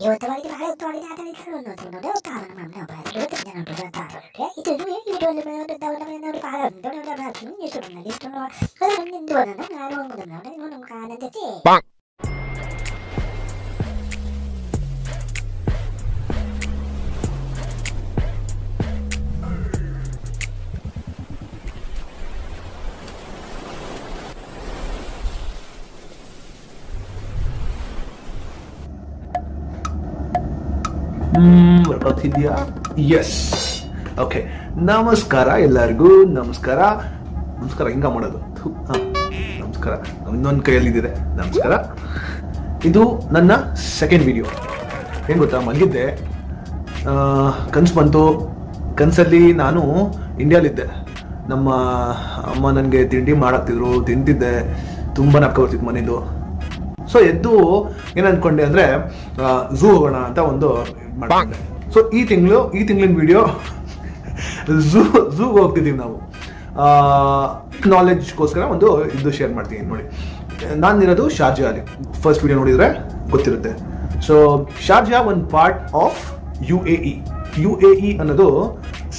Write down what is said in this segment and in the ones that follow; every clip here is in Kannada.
Låtarlaget var upptaget att han kunde tona låtarna med mamma och bara slutade med någon blöt tavla. danga dulu ini dua lima dua tahun lima dua paham dua lima dua ini itu mana itu mana. Kalau ini dua enam enam orang kena orang orang kena jadi. ಬರ್ತಿದ್ಯಾ ಎಸ್ ಓಕೆ ನಮಸ್ಕಾರ ಎಲ್ಲರಿಗೂ. ನಮಸ್ಕಾರ. ನಮಸ್ಕಾರ, ಹಿಂಗ ಮಾಡೋದು? ನಮಸ್ಕಾರ. ಇನ್ನೊಂದು ಕೈಯಲ್ಲಿದ್ದಿದೆ. ನಮಸ್ಕಾರ. ಇದು ನನ್ನ ಸೆಕೆಂಡ್ ವಿಡಿಯೋ ಏನು ಗೊತ್ತಾ? ಮಲಗಿದ್ದೆ ಕನ್ಸು ಬಂತು. ಕನಸಲ್ಲಿ ನಾನು ಇಂಡಿಯಾಲಿದ್ದೆ ನಮ್ಮ ಅಮ್ಮ ನನಗೆ ತಿಂಡಿ ಮಾಡಾಕ್ತಿದ್ರು, ತಿಂತಿದ್ದೆ. ತುಂಬ ನಕ್ಕ ಬರ್ತಿತ್ತು ಮನೇದು. ಸೊ ಎದ್ದು ಏನು ಅಂದ್ಕೊಂಡೆ ಅಂದರೆ ಝೂ ಹೋಗೋಣ ಅಂತ ಒಂದು ಮಾಡ್ಕೊಂಡೆ ಸೊ ಈ ತಿಂಗಳು, ಈ ತಿಂಗಳಿನ ವಿಡಿಯೋ ಝೂ ಝೂಗೆ ಹೋಗ್ತಿದ್ದೀವಿ ನಾವು. ನಾಲೆಜ್ಗೋಸ್ಕರ ಒಂದು ಇದು ಶೇರ್ ಮಾಡ್ತೀನಿ ನೋಡಿ. ನಾನಿರೋದು ಶಾರ್ಜಾ ಅಲ್ಲಿ. ಫಸ್ಟ್ ವಿಡಿಯೋ ನೋಡಿದರೆ ಗೊತ್ತಿರುತ್ತೆ. ಸೊ ಶಾರ್ಜಾ ಒಂದು part of U A E U A E ಅನ್ನೋದು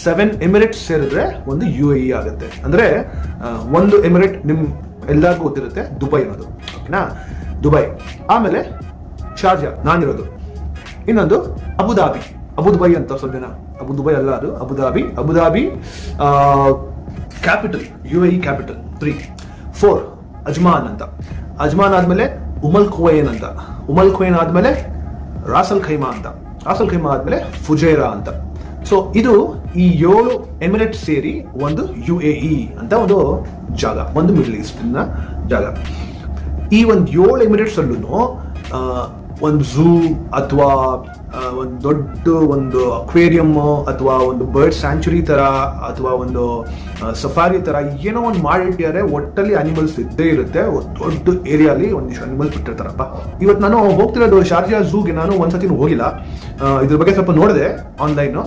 ಸೆವೆನ್ ಎಮಿರೇಟ್ಸ್ ಸೇರಿದ್ರೆ ಒಂದು ಯು ಎ ಇ ಆಗುತ್ತೆ. ಅಂದರೆ ಒಂದು ಎಮಿರೇಟ್ ನಿಮ್ಮ ಎಲ್ಲರಿಗೂ ಗೊತ್ತಿರುತ್ತೆ ದುಬೈ ಅನ್ನೋದು. ಓಕೆನಾ ದುಬೈ. ಆಮೇಲೆ, ಶಾರ್ಜಾ, ನಾನಿರೋದು. ಇನ್ನೊಂದು ಅಬುದಾಬಿ ಅಬುದುಬೈ ಅಂತ ಸ್ವಲ್ಪ ಜನ. ಅಬು ದುಬೈ ಅಲ್ಲ ಅದು. Abu Dhabi Abu Dhabi capital U A capital three four Ajman ಅಂತ. ಅಜ್ಮಾನ್ ಆದ್ಮೇಲೆ ಉಮಲ್ ಖುವೈನ್ ಅಂತ. ಉಮಲ್ ಖುವೈನ್ ಆದ್ಮೇಲೆ ರಾಸಲ್ ಖೈಮಾ ಅಂತ. ರಾಸಲ್ ಖೈಮಾ ಆದ್ಮೇಲೆ ಫುಜೇರಾ ಅಂತ. ಸೊ ಇದು ಈ ಏಳು ಎಮಿರೇಟ್ ಸೇರಿ ಒಂದು ಯು ಎ ಇ ಅಂತ ಒಂದು ಜಾಗ. ಒಂದು ಮಿಡ್ಲ್ ಈಸ್ಟ್ನ ಜಾಗ. ಈ ಒಂದು ಏಳು ಎಮಿರೇಟ್ಸ್ ಅಲ್ಲೂ ಒಂದು ಝೂ ಅಥವಾ ಒಂದು ದೊಡ್ಡ ಒಂದು ಅಕ್ವೇರಿಯಂ ಅಥವಾ ಒಂದು ಬರ್ಡ್ ಸ್ಯಾಂಚುರಿ ತರ ಅಥವಾ ಒಂದು ಸಫಾರಿ ತರ ಏನೋ ಒಂದು ಮಾಡಿಟ್ಟಿದ್ದಾರೆ. ಒಟ್ಟಲ್ಲಿ ಅನಿಮಲ್ಸ್ ಇದ್ದೇ ಇರುತ್ತೆ. ದೊಡ್ಡ ಏರಿಯಾಲಿ ಒಂದಿಷ್ಟು ಅನಿಮಲ್ಸ್ ಬಿಟ್ಟಿರ್ತಾರಪ್ಪ. ಇವತ್ತು ನಾನು ಹೋಗ್ತಿರೋದು ಶಾರ್ಜಾ ಝೂಗೆ. ನಾನು ಒಂದ್ಸತಿ ಹೋಗಿಲ್ಲ. ಇದ್ರ ಬಗ್ಗೆ ಸ್ವಲ್ಪ ನೋಡಿದೆ ಆನ್ಲೈನ್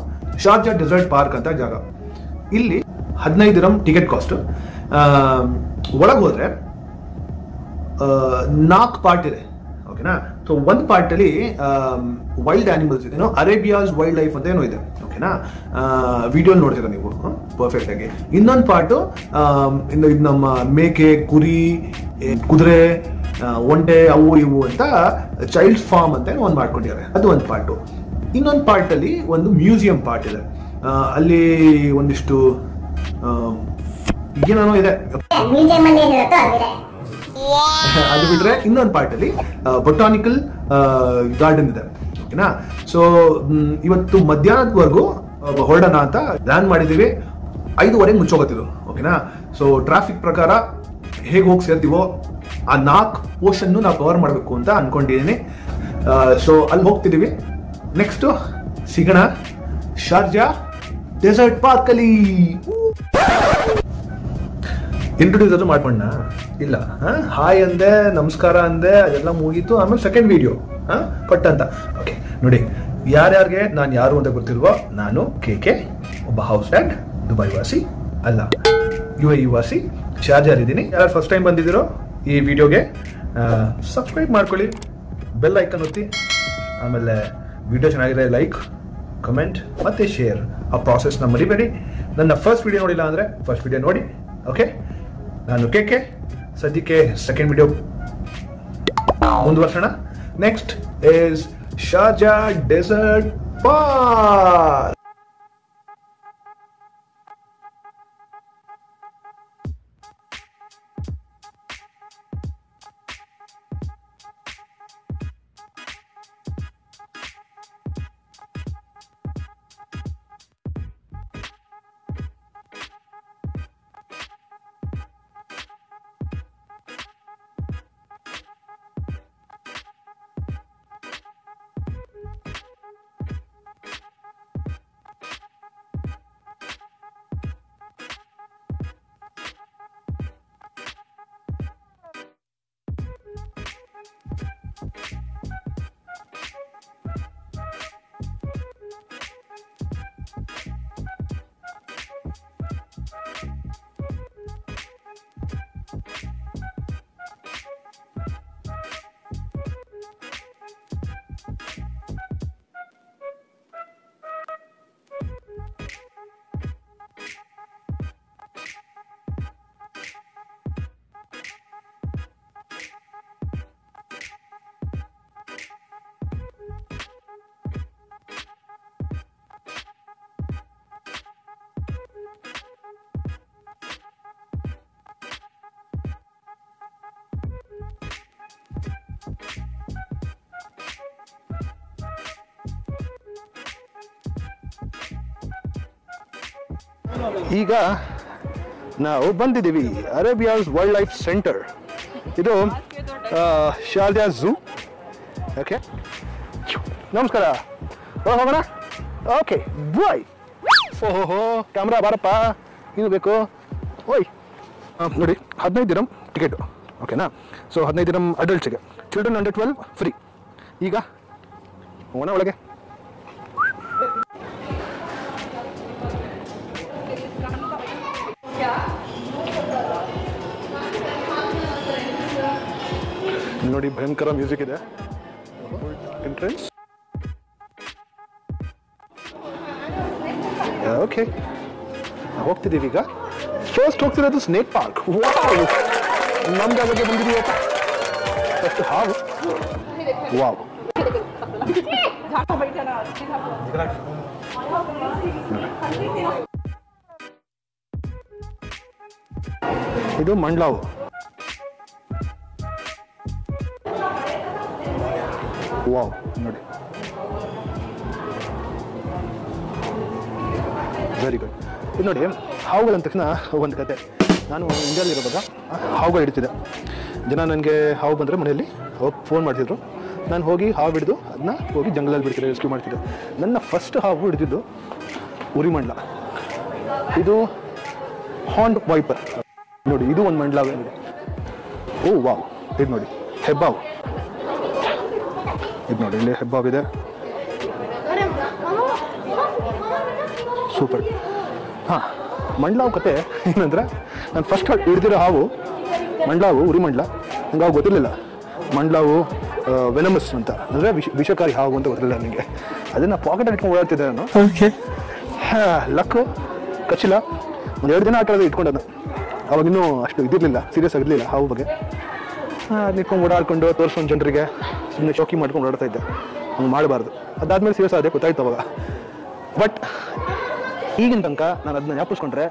ಶಾರ್ಜಾ ಡೆಸರ್ಟ್ ಪಾರ್ಕ್ ಅಂತ ಜಾಗ. ಇಲ್ಲಿ ಹದಿನೈದು ರಮ್ ಟಿಕೆಟ್ ಕಾಸ್ಟ್ ಒಳಗೆ ಹೋದ್ರೆ ನಾಲ್ಕು ಪಾರ್ಟ್ ಇದೆ. ಓಕೆನಾ ಸೊ ಒಂದು ಪಾರ್ಟ್ ಅಲ್ಲಿ ವೈಲ್ಡ್ ಆನಿಮಲ್ಸ್ ಇದೆ. ಅರೇಬಿಯಾಸ್ ವೈಲ್ಡ್ ಲೈಫ್ ಅಂತ ಏನೋ ಇದೆ. ಓಕೆನಾ ವಿಡಿಯೋ ನೋಡ್ತೀರಾ ನೀವು? ಪರ್ಫೆಕ್ಟ್ ಆಗಿ. ಇನ್ನೊಂದು ಪಾರ್ಟು ಇನ್ನು ಇದು ನಮ್ಮ ಮೇಕೆ, ಕುರಿ ಕುದುರೆ ಒಂಟೆ, ಅವು ಇವು ಅಂತ ಚೈಲ್ಡ್ ಫಾರ್ಮ್ ಅಂತ ಒಂದು ಮಾಡ್ಕೊಂಡಿದ್ದಾರೆ. ಅದು ಒಂದು ಪಾರ್ಟು ಇನ್ನೊಂದು ಪಾರ್ಟ್ ಅಲ್ಲಿ ಒಂದು ಮ್ಯೂಸಿಯಂ ಪಾರ್ಟ್ ಇದೆ. ಅಲ್ಲಿ ಒಂದಿಷ್ಟು ಏನೇನೋ ಇದೆ. ಅದು ಬಿಟ್ರೆ ಇನ್ನೊಂದು ಪಾರ್ಟ್ ಅಲ್ಲಿ ಬೊಟಾನಿಕಲ್ ಗಾರ್ಡನ್ ಇದೆ. ಓಕೆನಾ ಸೊ ಇವತ್ತು ಮಧ್ಯಾಹ್ನದವರೆಗೂ ಹೊರಡೋಣ ಅಂತ ಪ್ಲಾನ್ ಮಾಡಿದೀವಿ ಐದುವರೆಗೆ ಮುಚ್ಚೋಗತ್ತಿದ್ರು ಓಕೆನಾ ಸೊ ಟ್ರಾಫಿಕ್ ಪ್ರಕಾರ ಹೇಗೆ ಹೋಗಿ ಸೇರ್ತೀವೋ, ಆ ನಾಲ್ಕು ಪೋರ್ಷನ್ ನಾವು ಕವರ್ ಮಾಡಬೇಕು ಅಂತ ಅನ್ಕೊಂಡಿದ್ದೀನಿ ಸೊ ಅಲ್ಲಿ ಹೋಗ್ತಿದೀವಿ ನೆಕ್ಸ್ಟ್ ಸಿಗೋಣ. ಶಾರ್ಜಾ ಡೆಸರ್ಟ್ ಪಾರ್ಕ್ ಅಲ್ಲಿ. ಇಂಟ್ರೊಡ್ಯೂಸ್ ಅದು ಮಾಡ್ಕೊಂಡ ಇಲ್ಲ. ಹಾಯ್ ಅಂದೆ, ನಮಸ್ಕಾರ ಅಂದೆ, ಅದೆಲ್ಲ ಮುಗೀತು. ಆಮೇಲೆ ಸೆಕೆಂಡ್ ವಿಡಿಯೋ ಪಟ್ ಅಂತ ಓಕೆ ನೋಡಿ, ಯಾರ್ಯಾರಿಗೆ ನಾನು ಯಾರು ಅಂತ ಗೊತ್ತಿಲ್ವೋ, ನಾನು ಕೆ ಕೆ ಒಬ್ಬ ಹೌಸ್ ಡ್ಯಾಡ್ ದುಬೈ ವಾಸಿ, ಅಲ್ಲ ಯು ಎ ವಾಸಿ ಶಾರ್ಜಾರ್ ಇದ್ದೀನಿ. ಯಾರು ಫಸ್ಟ್ ಟೈಮ್ ಬಂದಿದ್ದೀರೋ ಈ ವಿಡಿಯೋಗೆ ಸಬ್ಸ್ಕ್ರೈಬ್ ಮಾಡ್ಕೊಳ್ಳಿ. ಬೆಲ್ ಐಕನ್ ಒತ್ತಿ. ಆಮೇಲೆ ವಿಡಿಯೋ ಚೆನ್ನಾಗಿದೆ ಲೈಕ್ ಕಮೆಂಟ್ ಮತ್ತು ಶೇರ್ ಆ ಪ್ರಾಸೆಸ್ನ ಮರಿಬೇಡಿ ನನ್ನ ಫಸ್ಟ್ ವಿಡಿಯೋ ನೋಡಿಲ್ಲ ಅಂದರೆ ಫಸ್ಟ್ ವಿಡಿಯೋ ನೋಡಿ. ಓಕೆ ನಾನು ಕೆ ಕೆ ಸದ್ಯಕ್ಕೆ second video ಮುಂದುವರ್ಸೋಣ. Next is Sharjah desert park ಈಗ ನಾವು ಬಂದಿದ್ದೀವಿ ಅರೇಬಿಯಾಸ್ ವೈಲ್ಡ್ ಲೈಫ್ ಸೆಂಟರ್. ಇದು ಶಾರದಾ ಝೂ. ಓಕೆ. ನಮಸ್ಕಾರ. ಓ ಹೋಗೋಣ. ಓಕೆ ಬಾಯ್ ಓಹೋ ಕ್ಯಾಮ್ರಾ ಬಾರಪ್ಪ. ಇದು ಬೇಕು. ಓಯ್. ನೋಡಿ, ಹದಿನೈದು ದಿನಂ ಟಿಕೆಟು. ಓಕೆನಾ? ಸೊ, ಹದಿನೈದು ದಿನಂ ಅಡಲ್ಟ್ಸಿಗೆ ಚಿಲ್ಡ್ರನ್ ಅಂಡರ್ ಟ್ವೆಲ್ವ್ ಫ್ರೀ ಈಗ, ಹೋಗೋಣ ಒಳಗೆ. ಭಯಂಕರ ಮ್ಯೂಸಿಕ್ ಇದೆ ಎಂಟ್ರೆನ್ಸ್ ಓಕೆ ಹೋಗ್ತಿದ್ದೀವಿ ಈಗ ಫಸ್ಟ್ ಹೋಗ್ತಿರೋದು ಸ್ನೇಕ್ ಪಾರ್ಕ್ ನಮ್ಮ ಜಾಗಕ್ಕೆ ಬಂದಿದೀವಪ್ಪ ಫಸ್ಟ್ ಹಾವು ವಾವ್ ಇದು ಮಂಡ್ಲಾವು ವಾವ್ ನೋಡಿ. ವೆರಿ ಗುಡ್ ಇದು ನೋಡಿ ಹಾವುಗಳು ಅಂದ ತಕ್ಷಣ ಒಂದು ಕತೆ. ನಾನು ಇಂಡಿಯಾದಲ್ಲಿ ಇರೋವಾಗ ಹಾವುಗಳು ಹಿಡಿತಿದ್ದೆ. ದಿನ ನನಗೆ ಹಾವು ಬಂದರೆ ಮನೆಯಲ್ಲಿ ಅವಾಗ ಫೋನ್ ಮಾಡ್ತಿದ್ರು. ನಾನು ಹೋಗಿ ಹಾವು ಹಿಡಿದು ಅದನ್ನ ಹೋಗಿ ಜಂಗಲಲ್ಲಿ ಬಿಡ್ತಿದ್ದೆ ರೆಸ್ಕ್ಯೂ ಮಾಡ್ತಿದ್ದೆ. ನನ್ನ ಫಸ್ಟ್ ಹಾವು ಹಿಡಿದಿದ್ದು ಉರಿಮಂಡ್ಲ ಇದು ಹಾಂಡ್ ವೈಪರ್ ನೋಡಿ ಇದು ಒಂದು ಮಂಡ್ಲ ಓ ವಾವ್ ಇದು ನೋಡಿ ಹೆಬ್ಬಾವು. ಇದು ನೋಡಿ ಇಲ್ಲಿ ಹೆಬ್ಬಾವಿದೆ ಸೂಪರ್ ಹಾಂ ಮಂಡ್ಲಾವ್ ಕತೆ. ಏನಂದ್ರೆ ನಾನು ಫಸ್ಟ್ ಹಿಡ್ದಿರೋ ಹಾವು ಮಂಡ್ಲಾವು ಉರಿ ಮಂಡ್ಲ. ನಂಗೆ ಅವು ಗೊತ್ತಿರಲಿಲ್ಲ. ಮಂಡ್ಲಾವು ವೆನಮಸ್ ಅಂತ. ಅಂದರೆ ವಿಷ ವಿಷಕಾರಿ ಹಾವು ಅಂತ ಗೊತ್ತಿರಲಿಲ್ಲ ನನಗೆ ಅದನ್ನು ಪಾಕೆಟಲ್ಲಿ ಇಟ್ಕೊಂಡು ಓಡಾಡ್ತಿದ್ದೆ ನಾನು. ಲಕ್ಕು ಕಚ್ಚಿಲ್ಲ ಒಂದು ಎರಡು ದಿನ ಆಟ ಆಡೋದು ಇಟ್ಕೊಂಡದ್ದು ಅವಾಗಿನ್ನೂ ಅಷ್ಟು ಇದಿರಲಿಲ್ಲ ಸೀರಿಯಸ್ ಆಗಿರಲಿಲ್ಲ ಹಾವು ಬಗ್ಗೆ. ಅದನ್ನ ಇಟ್ಕೊಂಡು ಓಡಾಡ್ಕೊಂಡು ತೋರಿಸ್ಕೊಂಡು ಜನರಿಗೆ. ಸುಮ್ಮನೆ ಶೋಕಿ ಮಾಡ್ಕೊಂಡು ಓಡಾಡ್ತಾ ಇದ್ದೆ. ಹಂಗೆ ಮಾಡಬಾರ್ದು. ಅದಾದ್ಮೇಲೆ ಸೀರಿಯಸ್ ಆದರೆ ಗೊತ್ತಾಯ್ತು ಅವಾಗ. ಬಟ್ ಈಗಿನ ತನಕ ನಾನು ಅದನ್ನ ಜ್ಞಾಪಿಸ್ಕೊಂಡ್ರೆ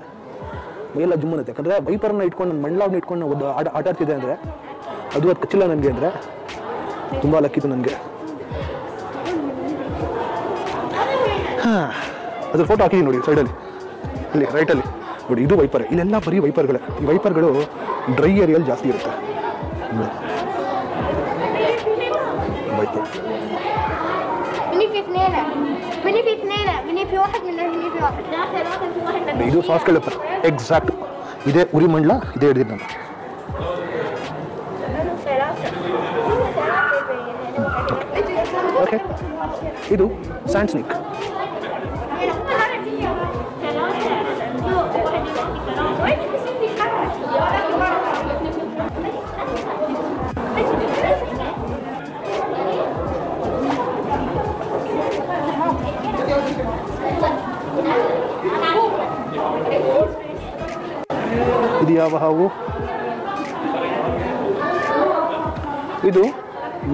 ಮೈಯೆಲ್ಲ ಜುಮ್ಮನತ್ತೆ ಯಾಕಂದರೆ ವೈಪರ್ನ ಇಟ್ಕೊಂಡು ನನ್ನ ಮಂಡ್ಲಾವ್ನ ಇಟ್ಕೊಂಡು ಒಂದು ಆಟ ಆಟ ಅಂದರೆ, ಅದು ಅದು ಕಚ್ಚಿಲ್ಲ ನನಗೆ ಅಂದರೆ, ತುಂಬ ಲಕ್ಕಿತ್ತು ನನಗೆ. ಹಾಂ, ಅದ್ರ ಫೋಟೋ ಹಾಕಿದ್ದೀನಿ ನೋಡಿ ಸೈಡಲ್ಲಿ ಇಲ್ಲಿ ರೈಟಲ್ಲಿ ನೋಡಿ, ಇದು ವೈಪರ್ ಇಲ್ಲೆಲ್ಲ ಬರೀ ವೈಪರ್ಗಳೇ ಈ ವೈಪರ್ಗಳು ಡ್ರೈ ಏರಿಯಲ್ಲಿ ಜಾಸ್ತಿ ಇರುತ್ತೆ. في واحد من مني في واحد لا ثلاثة في واحد من ಇದು ಸಾಫ್ಟ್ ಲೆಪ್ಪರ್ ಎಕ್ಸಾಕ್ಟ್ ಇದೇ ಉರಿ ಮಂಡ್ಲ ಇದೇ ಹಿಡಿದಿದ್ದು ನಾನು ثلاثة ಓಕೆ ಇದು ಸ್ಯಾಂಡ್ ಸ್ನಿಕ್ ಯಾವ ಹಾವು ಇದು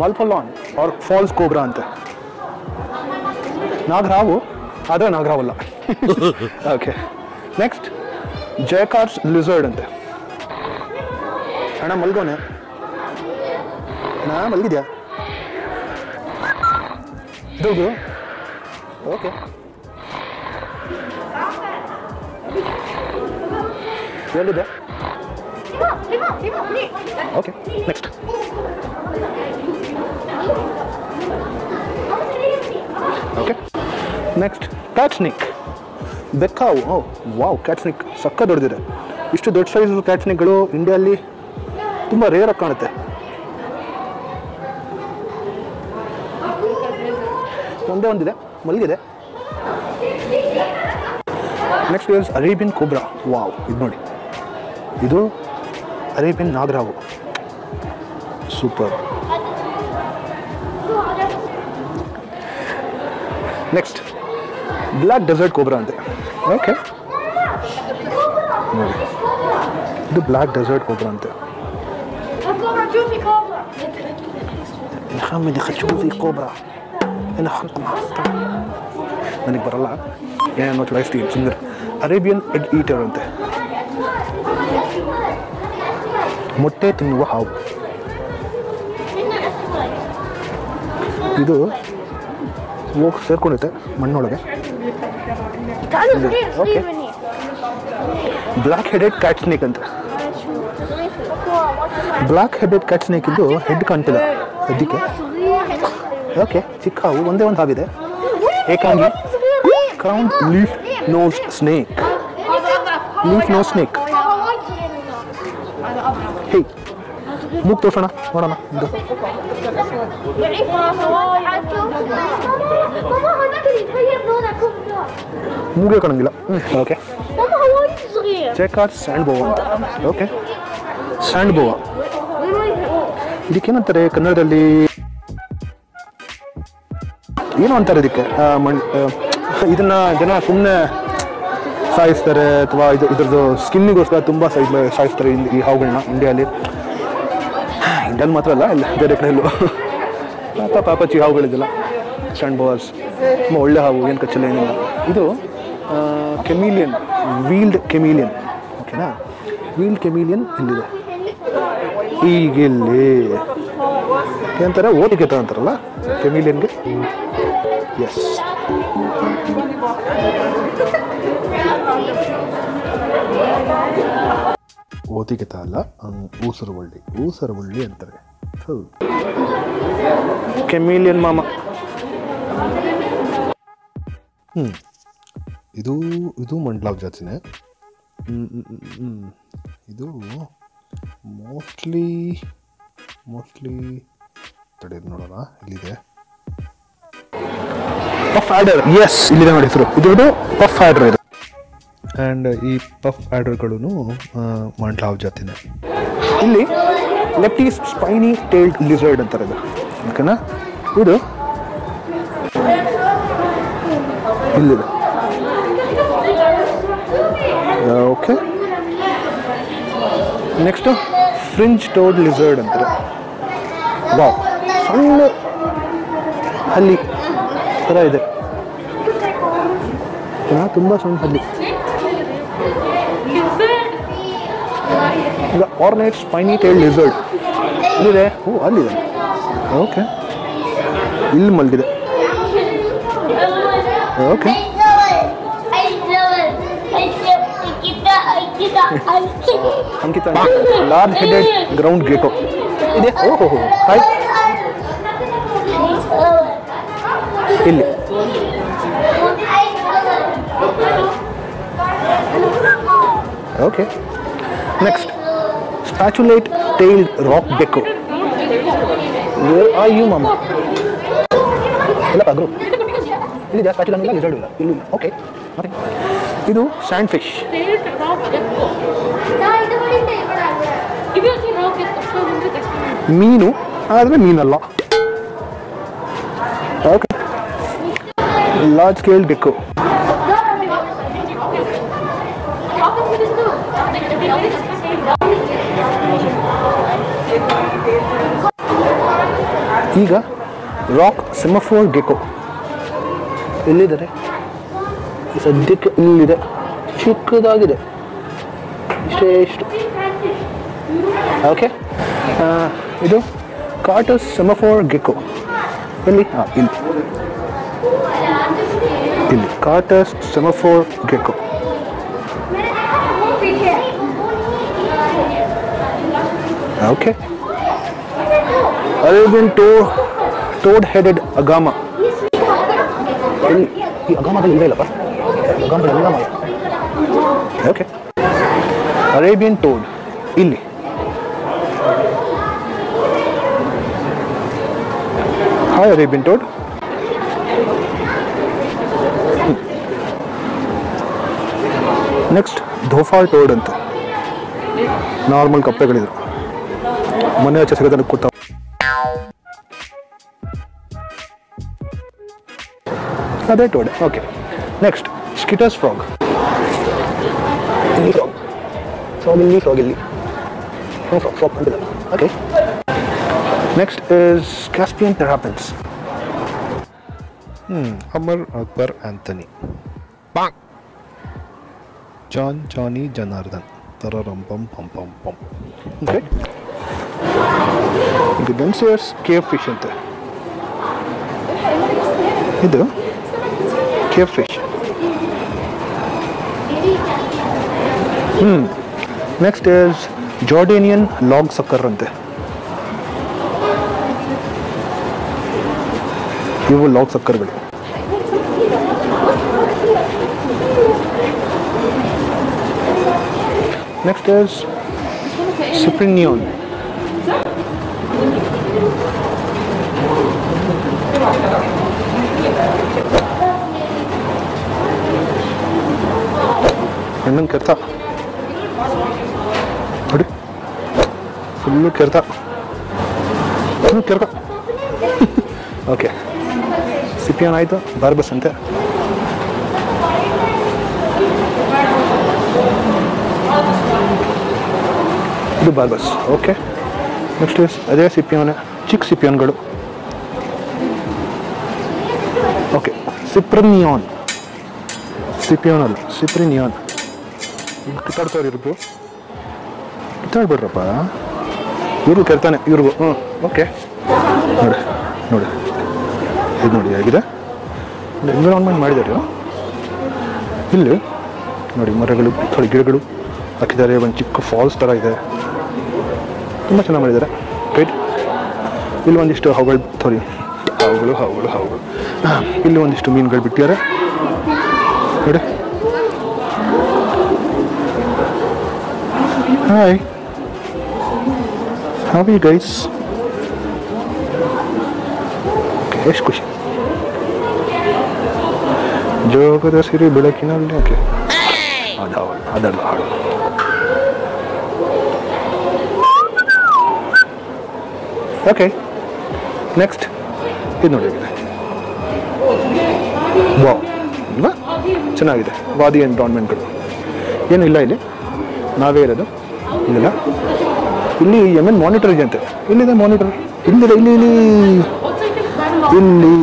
ಮಲ್ಫಲಾನ್ ಆರ್ ಫಾಲ್ಸ್ ಕೋಬ್ರಾ ಅಂತ. ನಾಗರಾವು? ಆದರೆ ನಾಗರಾವಲ್ಲ. ಓಕೆ ನೆಕ್ಸ್ಟ್ ಜಯಕಾರ್ಸ್ ಲಿಸರ್ಡ್ ಅಂತೆ. ಅಣ್ಣ ಮಲ್ಗೋನೆ. ನಾ ಮಲ್ಗಿದ್ಯಾ? ದುಡ್ಡು? ಓಕೆ ಎಲ್ಲಿದೆ? ಓಕೆ ನೆಕ್ಸ್ಟ್ ಓಕೆ ನೆಕ್ಸ್ಟ್ ಕ್ಯಾಟ್ನಿಕ್ ಬೆಕ್ಕಾವು ಓ ವಾವ್ ಕ್ಯಾಟ್ಸ್ನಿಕ್ ಸಕ್ಕ ದೊಡ್ಡದಿದೆ. ಇಷ್ಟು ದೊಡ್ಡ ಸೈಜ್ ಕ್ಯಾಟ್ಸ್ನಿಕ್ಗಳು ಇಂಡಿಯಲ್ಲಿ ತುಂಬ ರೇರಾಗಿ ಕಾಣುತ್ತೆ. ಒಂದೇ ಒಂದಿದೆ, ಮಲಗಿದೆ. Next is Arabian cobra wow ಇದು ನೋಡಿ. ಇದು Arabian नागराव super next black desert cobra ಅಂತೆ ಓಕೆ ನೋಡಿ ಇದು ಬ್ಲ್ಯಾಕ್ ಡೆಸರ್ಟ್ ಕೋಬ್ರಾ ಅಂತೆ ಕೋಬ್ರಾ ನನಗೆ ಬರಲ್ಲ ಏನೋ ಚುಡಾಯಿಸ್ತೀನಿ ಸುಂದರ ಅರೇಬಿಯನ್ ಎಡ್ ಈಟರ್ ಅಂತೆ ಮೊಟ್ಟೆ ತಿನ್ನುವ ಹಾವು. ಇದು ಹೋಗಿ ಸೇರ್ಕೊಂಡಿದೆ ಮಣ್ಣೊಳಗೆ. Okay. Black headed cat snake ಅಂತ. ಬ್ಲ್ಯಾಕ್ ಹೆಡೆಡ್ ಕ್ಯಾಟ್ ಸ್ನೇಕ್ ಇದ್ದು ಹೆಡ್ ಕಾಣ್ತಿಲ್ಲ ಅದಕ್ಕೆ. ಓಕೆ ಚಿಕ್ಕ ಹಾವು ಒಂದೇ ಒಂದು ಹಾವಿದೆ. ಏಕಾಂಗಿ. Crown leaf nose snake leaf nose snake hey, ಮೂಗ್ ತೋರ್ಸೋಣ, ನೋಡೋಣ, ಇದು. ಮೂಗೇ ಕಾಣಂಗಿಲ್ಲ. Okay. Check or sand boa ಅಂತ ಓಕೆ ಸ್ಯಾಂಡ್ ಬೋವಾ ಇದಕ್ಕೇನಂತಾರೆ ಕನ್ನಡದಲ್ಲಿ? ಏನೋ ಅಂತಾರೆ ಇದಕ್ಕೆ? ಮಣ್ ಇದನ್ನ ಜನ ಸುಮ್ಮನೆ ಸಾಯಿಸ್ತಾರೆ ಅಥವಾ ಇದು ಇದ್ರದ್ದು ಸ್ಕಿನ್ನಿಗೋಸ್ಕರ ತುಂಬ ಸೈಜ್ ಸಾಯಿಸ್ತಾರೆ ಇಲ್ಲಿ ಈ ಹಾವುಗಳನ್ನ ಇಂಡಿಯಾಲಿ. ಇಂಡಿಯಲ್ಲಿ ಮಾತ್ರ ಅಲ್ಲ, ಇಲ್ಲ, ಬೇರೆ ಕಡೆ ಎಲ್ಲೂ. ಪಾಪ ಪಾಪಚ್ಚಿ ಹಾವುಗಳಿದೆಲ್ಲ. ಸಣ್ಣ ಬೋರ್ಸ್ ತುಂಬ ಒಳ್ಳೆ ಹಾವು, ಏನು ಕಚ್ಚಲ್ಲ, ಏನಿಲ್ಲ. ಇದು ಕೆಮಿಲಿಯನ್, ವೀಲ್ಡ್ ಕೆಮಿಲಿಯನ್. ಓಕೆನಾ? ವೀಲ್ಡ್ ಕೆಮಿಲಿಯನ್ ಇಲ್ಲಿದೆ ಈಗಿಲ್ಲಿ. ಏನಂತಾರೆ? ಓದಿಕೆ ಅಂತಾರಲ್ಲ? ಕೆಮಿಲಿಯನ್ಗೆ? ಎಸ್ ಓತಿಗೆತ ಅಲ್ಲ ಊಸರವಳ್ಳಿ ಊಸರವಳ್ಳಿ ಅಂತಾರೆ. ಕೆಮಿಲಿಯನ್ ಮಾಮ. ಹ್ಮ್. ಇದು ಇದು ಮಂಡ್ಲಾವ್ ಜಾತಿನೇ. ಇದು ಮೋಸ್ಟ್ಲಿ ಮೋಸ್ಟ್ಲಿ ತಡೆಯೋದು ನೋಡೋಣ ಇಲ್ಲಿದೆ ಪಫ್ ಆರ್ಡರ್ ಎಸ್ ಇಲ್ಲಿದೆ ನೋಡಿ ಹೆಸರು. ಇದು ಪಫ್ ಆರ್ಡರ್ ಇದು. ಆ್ಯಂಡ್ ಈ ಪಫ್ ಆಡರ್ಗಳು ಮಾಡ್ಲಾವ್ ಜಾತಿನೇ ಇಲ್ಲಿ ಲೆಫ್ಟೀಸ್ ಸ್ಪೈನಿ ಟೇಲ್ಡ್ ಲಿಸರ್ಡ್ ಅಂತಾರೆ ಅದು. ಓಕೆನಾ? ಇದು ಇಲ್ಲಿದೆ. Okay. Next fringe toed lizard ಅಂತಾರೆ. ವಾವ್ ಸಣ್ಣ ಹಲ್ಲಿ ಥರ ಇದೆ? ತುಂಬ ಸಣ್ಣ ಹಲ್ಲಿ. ಈಗ ಆರ್ನೇಟ್ ಸ್ಪೈನಿ ಟೇಲ್ ಲಿಸರ್ಡ್ ಇಲ್ಲಿದೆ ಓ ಅಲ್ಲಿದೆ. ಓಕೆ ಇಲ್ಲಿ ಮಲಗಿದೆ. ಓಕೆ ಅಂಕಿತ. ಲಾರ್ಜ್ ಹೆಡೆಡ್ ಗ್ರೌಂಡ್ ಗೇಟೋ ಇದೆ? ಓಹೋ ಹಾಯ್ ಇಲ್ಲಿ. Okay next spatulate tailed rock ಬೇಕು ವೇರ್ ಆರ್ ಯು ಮಮ್ಮ ಇಲ್ಲ ಪಗ್ರು ಇಲ್ಲಿ ಜಾಸ್ತಿ ಸ್ಪ್ಯಾಚುಲ ಇಲ್ಲ ಲಿಸರ್ಡ್ ಇಲ್ಲ ಇಲ್ಲಿ ಓಕೆ ಮತ್ತೆ ಇದು ಸ್ಯಾಂಡ್ ಫಿಶ್ ಮೀನು ಆದರೆ ಮೀನಲ್ಲ ಓಕೆ ಲಾರ್ಜ್ ಸ್ಕೇಲ್ ಗೆಕ್ಕು ಈಗ ರಾಕ್ ಸೆಮಫೋರ್ ಗೆಕೋ ಎಲ್ಲಿದ್ದಾರೆ? ಸದ್ಯಕ್ಕೆ ಇಲ್ಲಿದೆ. ಚಿಕ್ಕದಾಗಿದೆ. ಇಷ್ಟೇ ಇಷ್ಟು. ಓಕೆ ಇದು ಕಾಟಸ್ ಸೆಮಫೋರ್ ಗೆಕೋ ಎಲ್ಲಿ? ಹಾಂ, ಇಲ್ಲಿ. ಇಲ್ಲಿ. ಕಾಟಸ್ semaphore gecko Arabian toe toad headed agama ಎಲ್ಲಿ ಈ ಅಗಾಮದಲ್ಲಿ ಇದೆ ಇಲ್ಲಪ್ಪ ಅಗಾಮದಲ್ಲಿ ಅಗಾಮ ಓಕೆ ಅರೇಬಿಯನ್ ಟೋಡ್ ಇಲ್ಲಿ. Hi Arabian toad next Dhofar toad ಅಂತ. ನಾರ್ಮಲ್ ಕಪ್ಪೆಗಳಿದು ಮನೆ ಆಚೆ ಸಿಗೋದಕ್ಕೆ ಕೂತ ಅದೇ toad okay next skittering frog ಇಲ್ಲಿ ಫ್ರಾಗ್ ಫ್ರಾಗ್ ಇಲ್ಲಿ ಫ್ರಾಗ್ ಇಲ್ಲಿ. ಫ್ರಾಗ್ ಫ್ರಾಗ್ ಅಂತಿಲ್ಲ okay next is Caspian terapons ಹ್ಞೂ ಅಮರ್ ಅಕ್ಬರ್ ಆಂಥನಿ. ಜಾನ್ ಜಾನಿ ಜನಾರ್ದನ್. ತರರಂ ಪಂ ಪಂ. ಪಂ ಪಂ ಓಕೆ ಇದು ಡನ್ಸಿಯರ್ಸ್ ಕೇವ್ ಫಿಶ್ ಅಂತೆ ಇದು ಕೇವ್ ಫಿಶ್ ಹ್ಞೂ next is Jordanian log sucker ಅಂತೆ. ಇವು ಲಾಗ್ ಸಕ್ಕರ್ಗಳು ನೆಕ್ಸ್ಟ್ ಇಸ್ ಸುಪ್ರಿನಿಯೋನ್ ಹಣ್ಣನ್ನು ಕೆರ್ತ. ನೋಡಿ ಫುಲ್ಲು ಕೆರ್ತ. ಹ್ಞೂ ಕೆರ್ತ. ಓಕೆ. ಸಿಪಿಯನ್ ಆಯಿತು ಬಾರ್ಬಸ್ ಅಂತೆ. ಇದು ಬಾರ್ಬಸ್ ಓಕೆ. ನೆಕ್ಸ್ಟ್ ಅದೇ ಸಿಪಿಯೋನೆ, ಚಿಕ್ಕ ಸಿಪಿಯೋನ್ಗಳು. ಸಿಪ್ರನಿಯಾನ್ ಸಿಪಿಯೋನ್ ಅಲ್ಲ ಸಿಪ್ರಿನಿಯಾನ್ ಕಿತ್ತಾಡ್ತಾವ್ರಿ ಇರ್ಬೋದು ಕಿತ್ತಾಡ್ಬಿಡ್ರಪ್ಪ ಇವರು ಕರ್ತಾನೆ ಇವ್ರಿಗೂ ಹ್ಞೂ ಓಕೆ ನೋಡಿ ನೋಡಿ ಇದು ನೋಡಿ ಆಗಿದೆ ಎನ್ವಿರಾನ್ಮೆಂಟ್ ಮಾಡಿದ್ದಾರೆ ಇಲ್ಲಿ ನೋಡಿ ಮರಗಳು ಥೋಡಿ ಗಿಡಗಳು ಹಾಕಿದ್ದಾರೆ. ಒಂದು ಚಿಕ್ಕ ಫಾಲ್ಸ್ ಥರ ಇದೆ. ತುಂಬ ಚೆನ್ನಾಗಿ ಮಾಡಿದ್ದಾರೆ. ರೈಟ್ ಇಲ್ಲಿ ಒಂದಿಷ್ಟು ಹಾವುಗಳು ಥೋರಿ ಹಾವುಗಳು ಹಾವುಗಳು ಹಾವುಗಳು ಇಲ್ಲಿ ಒಂದಿಷ್ಟು ಮೀನುಗಳು ಬಿಟ್ಟಿದ್ದಾರೆ ನೋಡಿ. ಹಾಯ್ ಹಾವ್ ಗೈಸ್ ಎಷ್ಟು ಖುಷಿ. ಜೋಗದ ಸಿರಿ ಬೆಳಕಿನಲ್ಲಿ ಓಕೆ ಅದು ಅದಲ್ಲ ಹಾಡು ಓಕೆ ನೆಕ್ಸ್ಟ್ ಇದು ನೋಡಿ ವಾ ವಾವ್. ಅಲ್ವಾ ಚೆನ್ನಾಗಿದೆ. ವಾದಿ ಎನ್ವಿರಾನ್ಮೆಂಟ್ಗಳು ಏನೂ ಇಲ್ಲ ಇಲ್ಲಿ? ನಾವೇ ಇರೋದು. ಇಲ್ಲಿಲ್ಲ. ಇಲ್ಲಿ ಎಂ ಎನ್ ಮಾನಿಟರ್ ಇದೆ ಅಂತೆ. ಇಲ್ಲಿದೆ ಮಾನಿಟರ್ ಇಲ್ಲಿದೆ ಇಲ್ಲಿ ಇಲ್ಲಿ. ಇಲ್ಲಿ.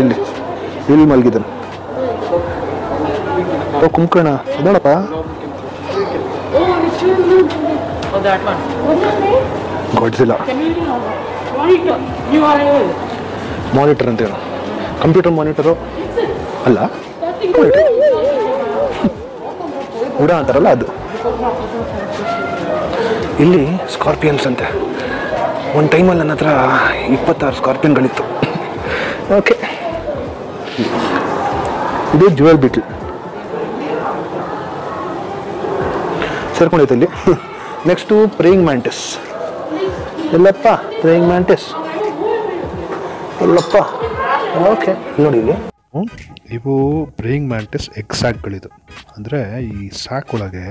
ಇಲ್ಲಿ. ಇಲ್ಲಿ ಮಲಗಿದ್ದಾನೆ. ಓ ಕುಂಕಣ. ಅದೋಣಪ್ಪ. ಗೊಡ್ಸಿಲ್ಲ ಮಾನಿಟರ್ ಅಂತ ಹೇಳೋ ಕಂಪ್ಯೂಟರ್ ಮಾನಿಟರು ಅಲ್ಲ. ಉಡ ಅಂತಾರಲ್ಲ ಅದು. ಇಲ್ಲಿ ಸ್ಕಾರ್ಪಿಯನ್ಸ್ ಅಂತೆ. ಒಂದು ಟೈಮಲ್ಲಿ ನನ್ನ ಹತ್ರ ಇಪ್ಪತ್ತಾರು ಸ್ಕಾರ್ಪಿಯನ್ಗಳಿತ್ತು ಓಕೆ ಇದು ಜುವೆಲ್ ಬಿಟ್ಲ್ ಸೇರ್ಕೊಂಡೈತೆ ಇಲ್ಲಿ. ನೆಕ್ಸ್ಟು ಪ್ರೇಯಿಂಗ್ ಮ್ಯಾಂಟಿಸ್ ಎಲ್ಲಪ್ಪ ಪ್ರೇಯಿಂಗ್ ಮ್ಯಾಂಟಿಸ್ ಎಲ್ಲಪ್ಪ ಓಕೆ. ನೋಡಿ ಇಲ್ಲಿ. ಇವು ಪ್ರೇಯಿಂಗ್ ಮ್ಯಾಂಟಿಸ್ ಎಕ್ಸಾಕ್ಟ್ಗಳಿದು ಅಂದರೆ ಈ ಸ್ಯಾಕ್ ಒಳಗೆ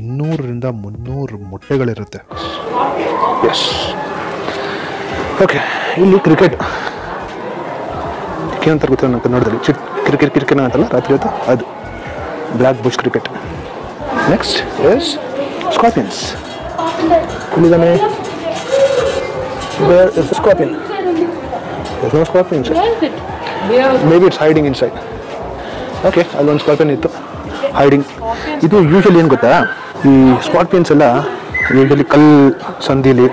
ಇನ್ನೂರರಿಂದ ಮುನ್ನೂರು ಮೊಟ್ಟೆಗಳಿರುತ್ತೆ. ಎಸ್ ಓಕೆ ಇಲ್ಲಿ ಕ್ರಿಕೆಟ್ ಏನಂತ ಗೊತ್ತಿಲ್ಲ ನನ್ನ ನೋಡಿದ್ರಿ ಚಿಟ್ ಕ್ರಿಕೆಟ್ ಕ್ರಿಕೆಟ್ ಅಂತಲ್ಲ ರಾತ್ರಿ ಹೊತ್ತು? ಅದು. Black bush cricket next is scorpions ಇಲ್ಲಿದ್ದಾನೆ Where is the scorpion? There's no scorpion inside. Maybe it's hiding inside. Okay ಅಲ್ಲೊಂದು ಸ್ಕಾರ್ಪಿಯನ್ ಇತ್ತು ಹೈಡಿಂಗ್ ಇದು ಯೂಶಲಿ ಏನು ಗೊತ್ತಾ? ಈ ಸ್ಕಾರ್ಪಿಯನ್ಸ್ ಎಲ್ಲ ಯೂಶಲಿ ಕಲ್ ಸಂದಿಲಿ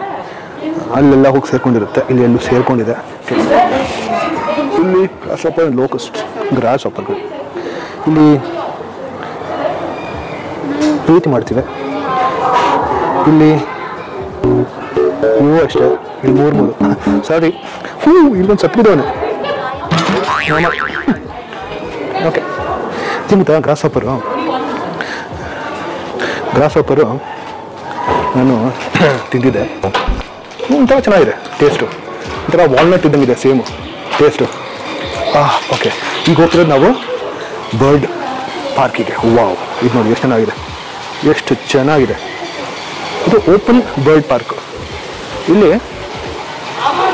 ಅಲ್ಲೆಲ್ಲ ಹೋಗಿ ಸೇರ್ಕೊಂಡಿರುತ್ತೆ. ಇಲ್ಲಿ ಎಲ್ಲೂ ಸೇರ್ಕೊಂಡಿದೆ. ಇಲ್ಲಿ ಗ್ರಾಸ್ ಲೋಕಸ್ಟ್ ಗ್ರಾಸ್ ಆಪರ್ಗಳು ಇಲ್ಲಿ ಪ್ರೀತಿ ಮಾಡ್ತೀವಿ. ಇಲ್ಲಿ ನೀವು ಅಷ್ಟೇ. ಇಲ್ಲಿ ಮೂರು ಮೂರು ಸಾರಿ ಹ್ಞೂ, ಇಲ್ಲೊಂದು ಸಪ್ಪಿದವನು ಓಕೆ ತಿಂತಾ ಗ್ರಾಸ್ ಹಾಪರು ಗ್ರಾಸ್ ಹಾಪರು ನಾನು ತಿಂದಿದ್ದೆ. ಒಂಥರ ಚೆನ್ನಾಗಿದೆ ಟೇಸ್ಟು ಒಂಥರ ವಾಲ್ನಟ್ ಇದ್ದಂಗಿದೆ ಸೇಮು ಟೇಸ್ಟು ಹಾಂ ಓಕೆ ಈಗ ಹೋಗ್ತಿರೋದು ನಾವು ಬರ್ಡ್ ಪಾರ್ಕಿಗೆ ವಾವ್ ಇದು ನೋಡಿ, ಎಷ್ಟು ಚೆನ್ನಾಗಿದೆ. ಎಷ್ಟು ಚೆನ್ನಾಗಿದೆ. ಇದು ಓಪನ್ ಬರ್ಡ್ ಪಾರ್ಕ್ ಇಲ್ಲಿ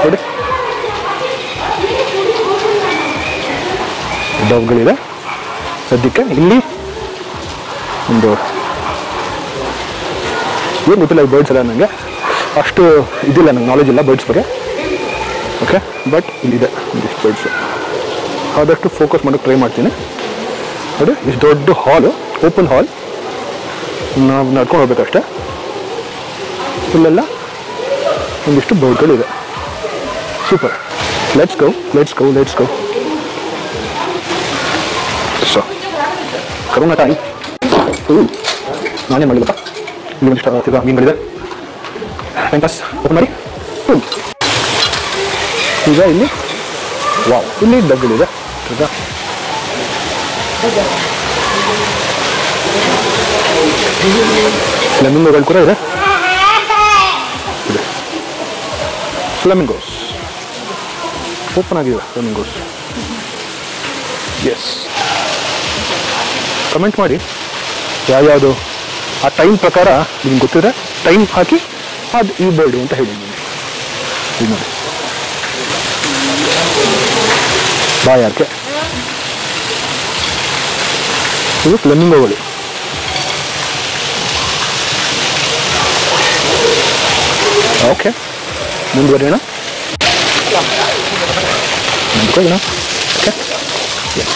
ನೋಡಿ. ಸದ್ಯಕ್ಕೆ ಇಲ್ಲಿ ಒಂದು ಏನು ಗೊತ್ತಿಲ್ಲ ಬರ್ಡ್ಸ್ ಎಲ್ಲ ನನಗೆ ಅಷ್ಟು ಇದಿಲ್ಲ ನಂಗೆ ನಾಲೆಜ್ ಇಲ್ಲ ಬರ್ಡ್ಸ್ ಬಗ್ಗೆ. ಓಕೆ ಬಟ್ ಇಲ್ಲಿದೆ ಒಂದಿಷ್ಟು ಬರ್ಡ್ಸ್ ಆದಷ್ಟು ಫೋಕಸ್ ಮಾಡೋಕ್ಕೆ ಟ್ರೈ ಮಾಡ್ತೀನಿ. ನೋಡಿ, ಇಷ್ಟು ದೊಡ್ಡ ಹಾಲು ಓಪನ್ ಹಾಲ್ ನಾವು ನಡ್ಕೊಂಡು ಹೋಗ್ಬೇಕಷ್ಟೇ. ಇಲ್ಲೆಲ್ಲ ಒಂದಿಷ್ಟು ಬರ್ಡ್ಗಳಿದೆ super let's go let's go let's go so corona time ನಾನೇ ಮಾಡಲಿಲ್ಲಪ್ಪ ಇಲ್ಲಿ ಒಂದಿಷ್ಟು ತಿರ್ಗಾ ಮೀನುಗಳಿದೆ ಟೈಮ್ ಪಾಸ್ ಓಪನ್ ಮಾಡಿ ಹ್ಮ್. ಈಗ ಇಲ್ಲಿ ವಾವ್ ಇಲ್ಲಿ ಡಬ್ಗಳಿದೆ ತಿರ್ಗಾ ಫ್ಲೆಮಿಂಗೋಗಳು ಕೂಡ ಇದೆ ಇದೆ ಫ್ಲೆಮಿಂಗೋಸ್ ಓಪನ್ ಆಗಿದೆ ಫ್ಲೆಮಿಂಗೋಸ್ ಎಸ್ ಕಮೆಂಟ್ ಮಾಡಿ. ಯಾವ್ಯಾವುದು? ಆ ಟೈಮ್ ಪ್ರಕಾರ ನಿಮ್ಗೆ ಗೊತ್ತಿದೆ ಟೈಮ್ ಹಾಕಿ ಅದು ಈ ಬರ್ಡು ಅಂತ ಹೇಳಿ ನೋಡಿ. ಬಾಯ್ ಯಾಕೆ ಇದು ಫ್ಲೆಮಿಂಗೋಗಳು ಓಕೆ ಮುಂದುವರಿಯೋಣ. ಮುಂದುವರಿಯೋಣ ಓಕೆ ಎಸ್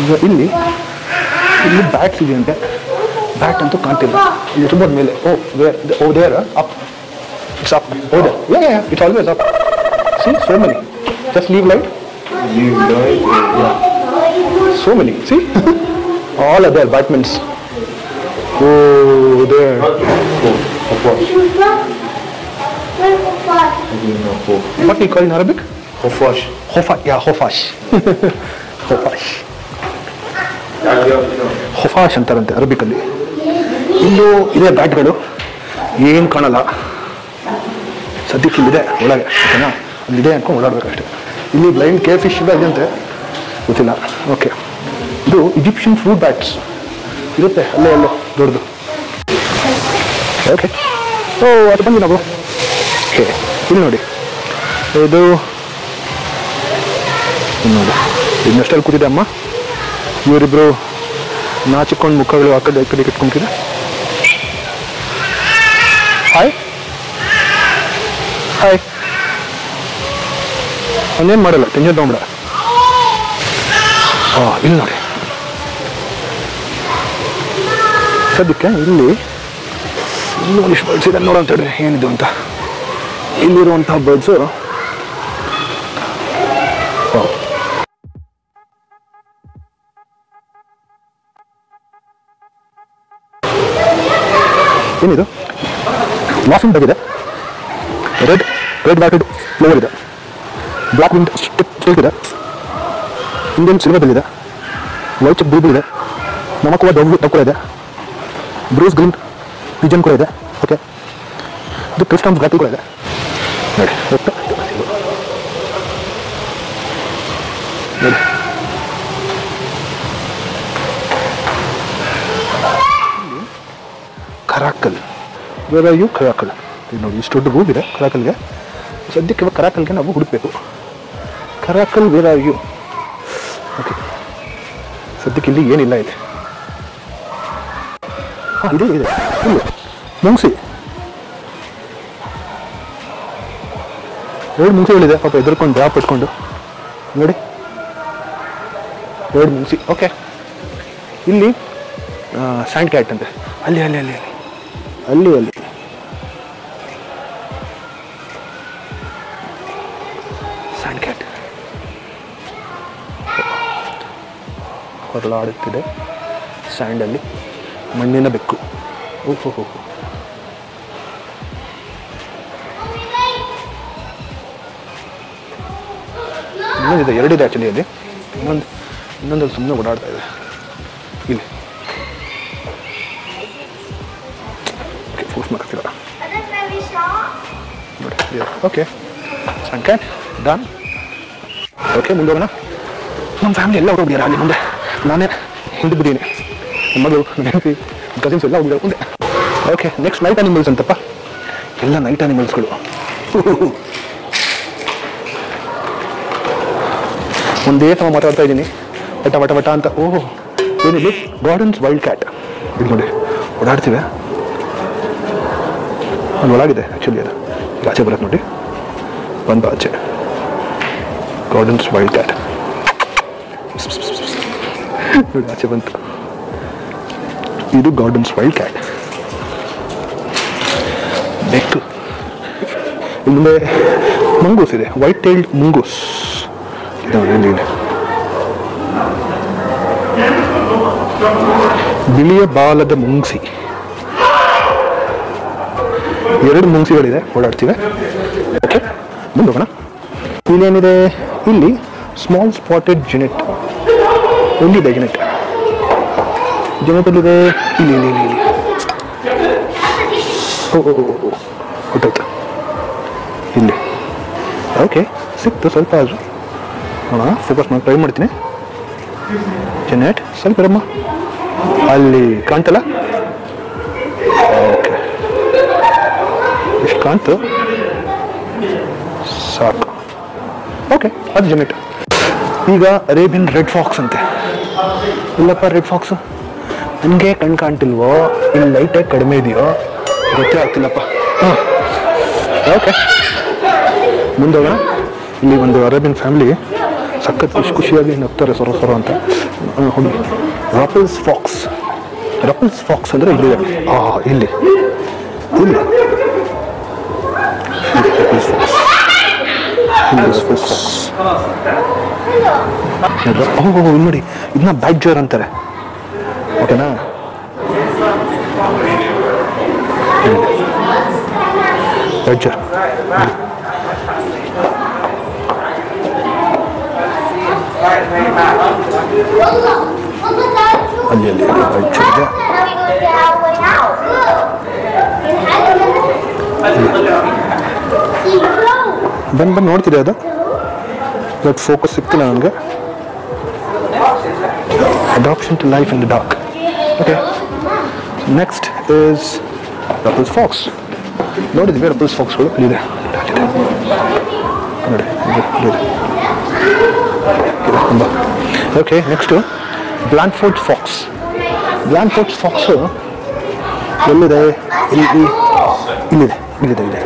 ಈಗ ಇಲ್ಲಿ ಇಲ್ಲಿ ಬ್ಯಾಟ್ಸ್ ಇದೆಯಂತೆ ಬ್ಯಾಟ್ ಅಂತೂ ಕಾಣ್ತಿಲ್ಲ ಇಲ್ಲಿ ತುಂಬ ಮೇಲೆ oh O there up it's up oh there yeah yeah it's always up see so many just leave light so many. See all are there batmans oh there. What do you call in Arabic? Khofash. Khofash, yeah, Khofash. Khofash. ಖುಫಾಶ್ ಅಂತಾರಂತೆ ಅರಬಿಕಲ್ಲಿ. ಇಲ್ಲಿ ಇದೆ ಬ್ಯಾಟ್ಗಳು. ಏನು ಕಾಣಲ್ಲ. ಸದ್ಯಕ್ಕೆ ಇಲ್ಲಿದೆ ಒಳಗೆ ಓಕೆನಾ? ಅಲ್ಲಿದೆ ಅನ್ಕೊಂಡು ಓಡಾಡ್ಬೇಕಷ್ಟೆ. ಇಲ್ಲಿ ಬ್ಲೈಂಡ್ ಕೇ ಫಿಶ್ ಇದೆ ಅದಂತೆ ಗೊತ್ತಿಲ್ಲ. ಓಕೆ. ಇದು ಈಜಿಪ್ಷಿಯನ್ ಫ್ರೂಟ್ ಬ್ಯಾಟ್ಸ್ ಇರುತ್ತೆ ಅಲ್ಲೇ ಅಲ್ಲೋ ದೊಡ್ಡದು. ಓಕೆ ಓ ಅದು ಬಂದಿಲ್ಲ ಬ್ರೋ ಓಕೆ, ಇಲ್ಲಿ ನೋಡಿ. ಇದು ನೋಡಿ. ಇನ್ನಷ್ಟಲ್ಲಿ ಕೂತಿದೆ ಅಮ್ಮ. ಇವರಿಬ್ಬರು ನಾಚಿಕೊಂಡು ಮುಖಗಳು ಆ ಕಡೆ ಈ ಕಡೆ ಇಟ್ಕೊಂತಿದೆ. ಹಾಯ್ ಹಾಯ್ ಅವನೇನು ಮಾಡಲ್ಲ ಟೆನ್ಷನ್ ತೊಂಬಡ ಹಾಂ ಇಲ್ಲಿ ನೋಡಿ. ಸದ್ಯಕ್ಕೆ ಇಲ್ಲಿ ಇನ್ನೂ ಇಷ್ಟು ಬರ್ಡ್ಸ್ ಇದೆ ನೋಡೋ ಅಂತ ಏನಿದು ಅಂತ. ಇಲ್ಲಿರುವಂತಹ ಬರ್ಡ್ಸು ಏನಿದು? ಲಾಫಿಂಗ್ ಡಗ್ ಇದೆ. ರೆಡ್ ರೆಡ್ ಬ್ಯಾಟೆಡ್ ಫ್ಲವರ್ ಇದೆ. ಬ್ಲಾಕ್ ವಿಂಡ್ ಸ್ಟಿಕ್ ಇದೆ. ಇಂಡಿಯನ್ ಸಿಲ್ವರ್ ಇದೆ. ವೈಟ್ ಚೆಕ್ ಬೂಬ್ ಇದೆ. ನಮಕುವ ಡವ್ ಡವ್ ಕೂಡ ಇದೆ. ಬ್ರೂಸ್ ಗ್ರೀನ್ ಪಿಜನ್ ಕೂಡ ಇದೆ. ಓಕೆ ಇದು ಕ್ರಿಸ್ಟಮ್ಸ್ ಗಾಟಿ ಕೂಡ ಇದೆ. ನೋಡಿ. ನೋಡಿ ಕರಾಕಲ್ ಯು ಕರಾಕಲ್? ನೋಡಿ, ಇಷ್ಟು ದೊಡ್ಡ ರೂಮ್ ಇದೆ ಕರಾಕಲ್ಗೆ. ಸದ್ಯಕ್ಕೆ ಇವಾಗ ಕರಾಕಲ್ಗೆ ನಾವು ಹುಡುಕಬೇಕು. ಕರಾಕಲ್ ಯು ಓಕೆ ಸದ್ಯಕ್ಕೆ ಇಲ್ಲಿ ಏನಿಲ್ಲ ಇದೆ. ಹಾಂ, ಇದೆ ಇದೆ. ಮುಂಗ್ಸಿ. ಎರಡು ಹೇಳಿದೆ ಪಾಪ ಎದುರ್ಕೊಂಡು ಡ್ರಾಪ್ ಇಟ್ಕೊಂಡು. ನೋಡಿ. ಎರಡು ಮುಂಗ್ಸಿ ಓಕೆ ಇಲ್ಲಿ ಸ್ಯಾಂಡ್ ಕ್ಯಾಟ್ ಅಂತೆ. ಅಲ್ಲಿ ಅಲ್ಲಿ ಅಲ್ಲಿ ಅಲ್ಲಿ. ಅಲ್ಲಿ ಅಲ್ಲಿ. ಸ್ಯಾಂಡ್ ಕ್ಯಾಟ್ ಹೊರಳಾಡುತ್ತಿದೆ ಸ್ಯಾಂಡಲ್ಲಿ ಮಣ್ಣಿನ ಬೆಕ್ಕು. ಓಹೋ ಹೋ ಇನ್ನೊಂದಿದೆ ಎರಡಿದೆ ಆ್ಯಕ್ಚುಲಿ ಅಲ್ಲಿ. ಇನ್ನೊಂದು ಇನ್ನೊಂದು ಸುಮ್ಮನೆ ಓಡಾಡ್ತಾ ಇದೆ. ಇಲ್ಲಿ. Okay sand cat done. Okay ಮುಂದೋಗೋಣ ನಮ್ಮ ಫ್ಯಾಮಿಲಿ ಎಲ್ಲ ಹೊರಬಿಡಿಯಾರ ಅಲ್ಲಿ ಮುಂದೆ. ನಾನೇ ಹಿಂದೆ ಬಿದ್ದೀನಿ. ನಮ್ಮ ಮಗಳು ಹೆಂಡತಿ ಕಸಿನ್ಸ್ ಎಲ್ಲ ಹೋಗಿದ್ದಾರೆ ಮುಂದೆ. ಓಕೆ ನೆಕ್ಸ್ಟ್ ನೈಟ್ ಅನಿಮಲ್ಸ್ ಅಂತಪ್ಪ. ಎಲ್ಲ ನೈಟ್ ಅನಿಮಲ್ಸ್ಗಳು ಒಂದೇ ಸಮ ಮಾತಾಡ್ತಾ ಇದ್ದೀನಿ. ವಟ ವಟ ವಟ ಅಂತ. ಓಹ್ ಏನಿದೆ ಗಾರ್ಡನ್ಸ್ ವೈಲ್ಡ್ ಕ್ಯಾಟ್ ಇದು ನೋಡಿ, ಓಡಾಡ್ತೀವಿ. ಅಲ್ಲಿ ಒಳಗಿದೆ ಆ್ಯಕ್ಚುಲಿ ಅದು. ಆಚೆ ಬರುತ್ತೆ ನೋಡಿ. ಬಂದು ಆಚೆ. ಗಾರ್ಡನ್ಸ್ ವೈಲ್ಡ್ ಕ್ಯಾಟ್ ನೋಡಿ, ಆಚೆ ಬಂತು. ಇದು ಗಾರ್ಡನ್ಸ್ ವೈಲ್ಡ್ ಕ್ಯಾಟ್ ಬೆಕ್ಕು ಇನ್ನು ಮಂಗೂಸ್ ಇದೆ. White tailed mongoose. ಬಿಳಿಯ ಬಾಲದ ಮುಂಗ್ಸಿ. ಎರಡು ಮುಂಗ್ಸಿಗಳಿದೆ, ಓಡಾಡ್ತೀವಿ. ಓಕೆ, ಮುಂದೋಗೋಣ. ಇಲ್ಲೇನಿದೆ? ಇಲ್ಲಿ ಸ್ಮಾಲ್ ಸ್ಪಾಟೆಡ್ ಜೆನೆಟ್ ಎಲ್ಲಿದೆ ಜೆನೆಟ್ ಜಿನೆಟಲ್ಲಿದೆ ಇಲ್ಲಿ ಇಲ್ಲಿ ಇಲ್ಲಿ ಇಲ್ಲಿ. ಇಲ್ಲಿ. ಓಕೆ, ಸಿಕ್ತು ಸ್ವಲ್ಪ ಆದರೂ. ನೋಡೋಣ ಫೋಕಸ್ ಮಾಡಿ ಟ್ರೈ ಮಾಡ್ತೀನಿ. ಚೆನ್ನೈಟ್ ಸ್ವಲ್ಪ ಇರಮ್ಮ. ಅಲ್ಲಿ ಕಾಣ್ತಲ್ಲ? ಓಕೆ ಇಷ್ಟು ಕಾಣ್ತು? ಸಾಕು. ಓಕೆ ಅದು ಜೆನೆಟ್ ಈಗ ಅರೇಬಿಯನ್ ರೆಡ್ ಫಾಕ್ಸ್ ಅಂತೆ. ಇಲ್ಲಪ್ಪ ರೆಡ್ ಫಾಕ್ಸು ನನಗೆ ಕಣ್ ಕಾಣ್ತಿಲ್ವೋ? ಇಲ್ಲಿ ಲೈಟೇ ಕಡಿಮೆ ಇದೆಯೋ? ಗೊತ್ತೇ ಆಗ್ತಿಲ್ಲಪ್ಪ. ಹಾಂ. ಓಕೆ ಮುಂದೋಗೋಣ. ಇಲ್ಲಿ ಒಂದು ಅರೇಬಿಯನ್ ಫ್ಯಾಮಿಲಿ ಸಖತ್ ಖುಷಿ ಖುಷಿಯಾಗಿ ನಗ್ತಾರೆ ಸೊರ ಸೊರ ಅಂತ ರಪಲ್ಸ್ ಫಾಕ್ಸ್ ರಪಲ್ಸ್ ಫಾಕ್ಸ್ ಅಂದರೆ ಇಲ್ಲಿದೆ ಆ, ಇಲ್ಲಿ. ಇಲ್ಲಿ. ನೋಡಿ. ಇದನ್ನ ಬ್ಯಾಡ್ಜರ್ ಅಂತಾರೆ. ಓಕೆನಾ? ಬ್ಯಾಡ್ಜರ್ ಅಲ್ಲಿ ಅಲ್ಲಿ ಬ್ಯಾಡ್ಜರ್ ಇದೆ ಬಂದು ಬಂದು ನೋಡ್ತಿದೆ ಅದು ಬಟ್ ಫೋಕಸ್ ಸಿಗ್ತಿಲ್ಲ ನನಗೆ adoption to life in the dark. Okay. Next is Ruffles Fox. ನೋಡಿದ್ವಿ ರಪಲ್ಸ್ ಫಾಕ್ಸ್ಗಳು ಇಲ್ಲಿದೆ ಅಲ್ಲಿದೆ. ನೋಡಿ ಇದೆ. ಇದೆ, okay next Blanford fox Blanford fox ಎಲ್ಲಿದೆ? ಇಲ್ಲಿ ಇಲ್ಲಿದೆ ಇಲ್ಲಿದೆ ಇಲ್ಲಿದೆ.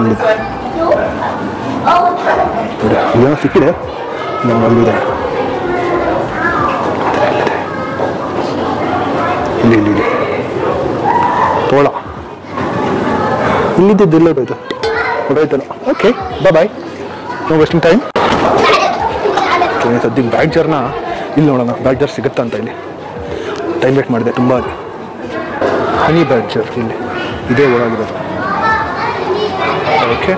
ಇದೆ ಇಲ್ಲಿದೆ ಏನೋ ಸಿಕ್ಕಿದೆ. ನಮ್ಮ ಅಲ್ಲಿದೆ ಇಲ್ಲಿ ಇಲ್ಲಿ ಇಲ್ಲಿ. ತೋಳ. ಇಲ್ಲಿದ್ದು ಇಲ್ಲೇ ಹೋಯ್ತು. ಹೊರೋಯ್ತಲ್ಲ okay bye bye no wasting time ಸದ್ಯಕ್ಕೆ ಬ್ಯಾಡ್ಜರ್ನ ಇಲ್ಲಿ ನೋಡೋಣ, ಬ್ಯಾಡ್ಜರ್ ಸಿಗುತ್ತಾ ಅಂತ ಇಲ್ಲಿ ಟೈಮ್ ವೇಟ್ ಮಾಡಿದೆ, ತುಂಬ ಹನಿ ಬ್ಯಾಡ್ಜರ್ ಇಲ್ಲಿ. ಇದೇ ಒಳಗಿರೋದು ಓಕೆ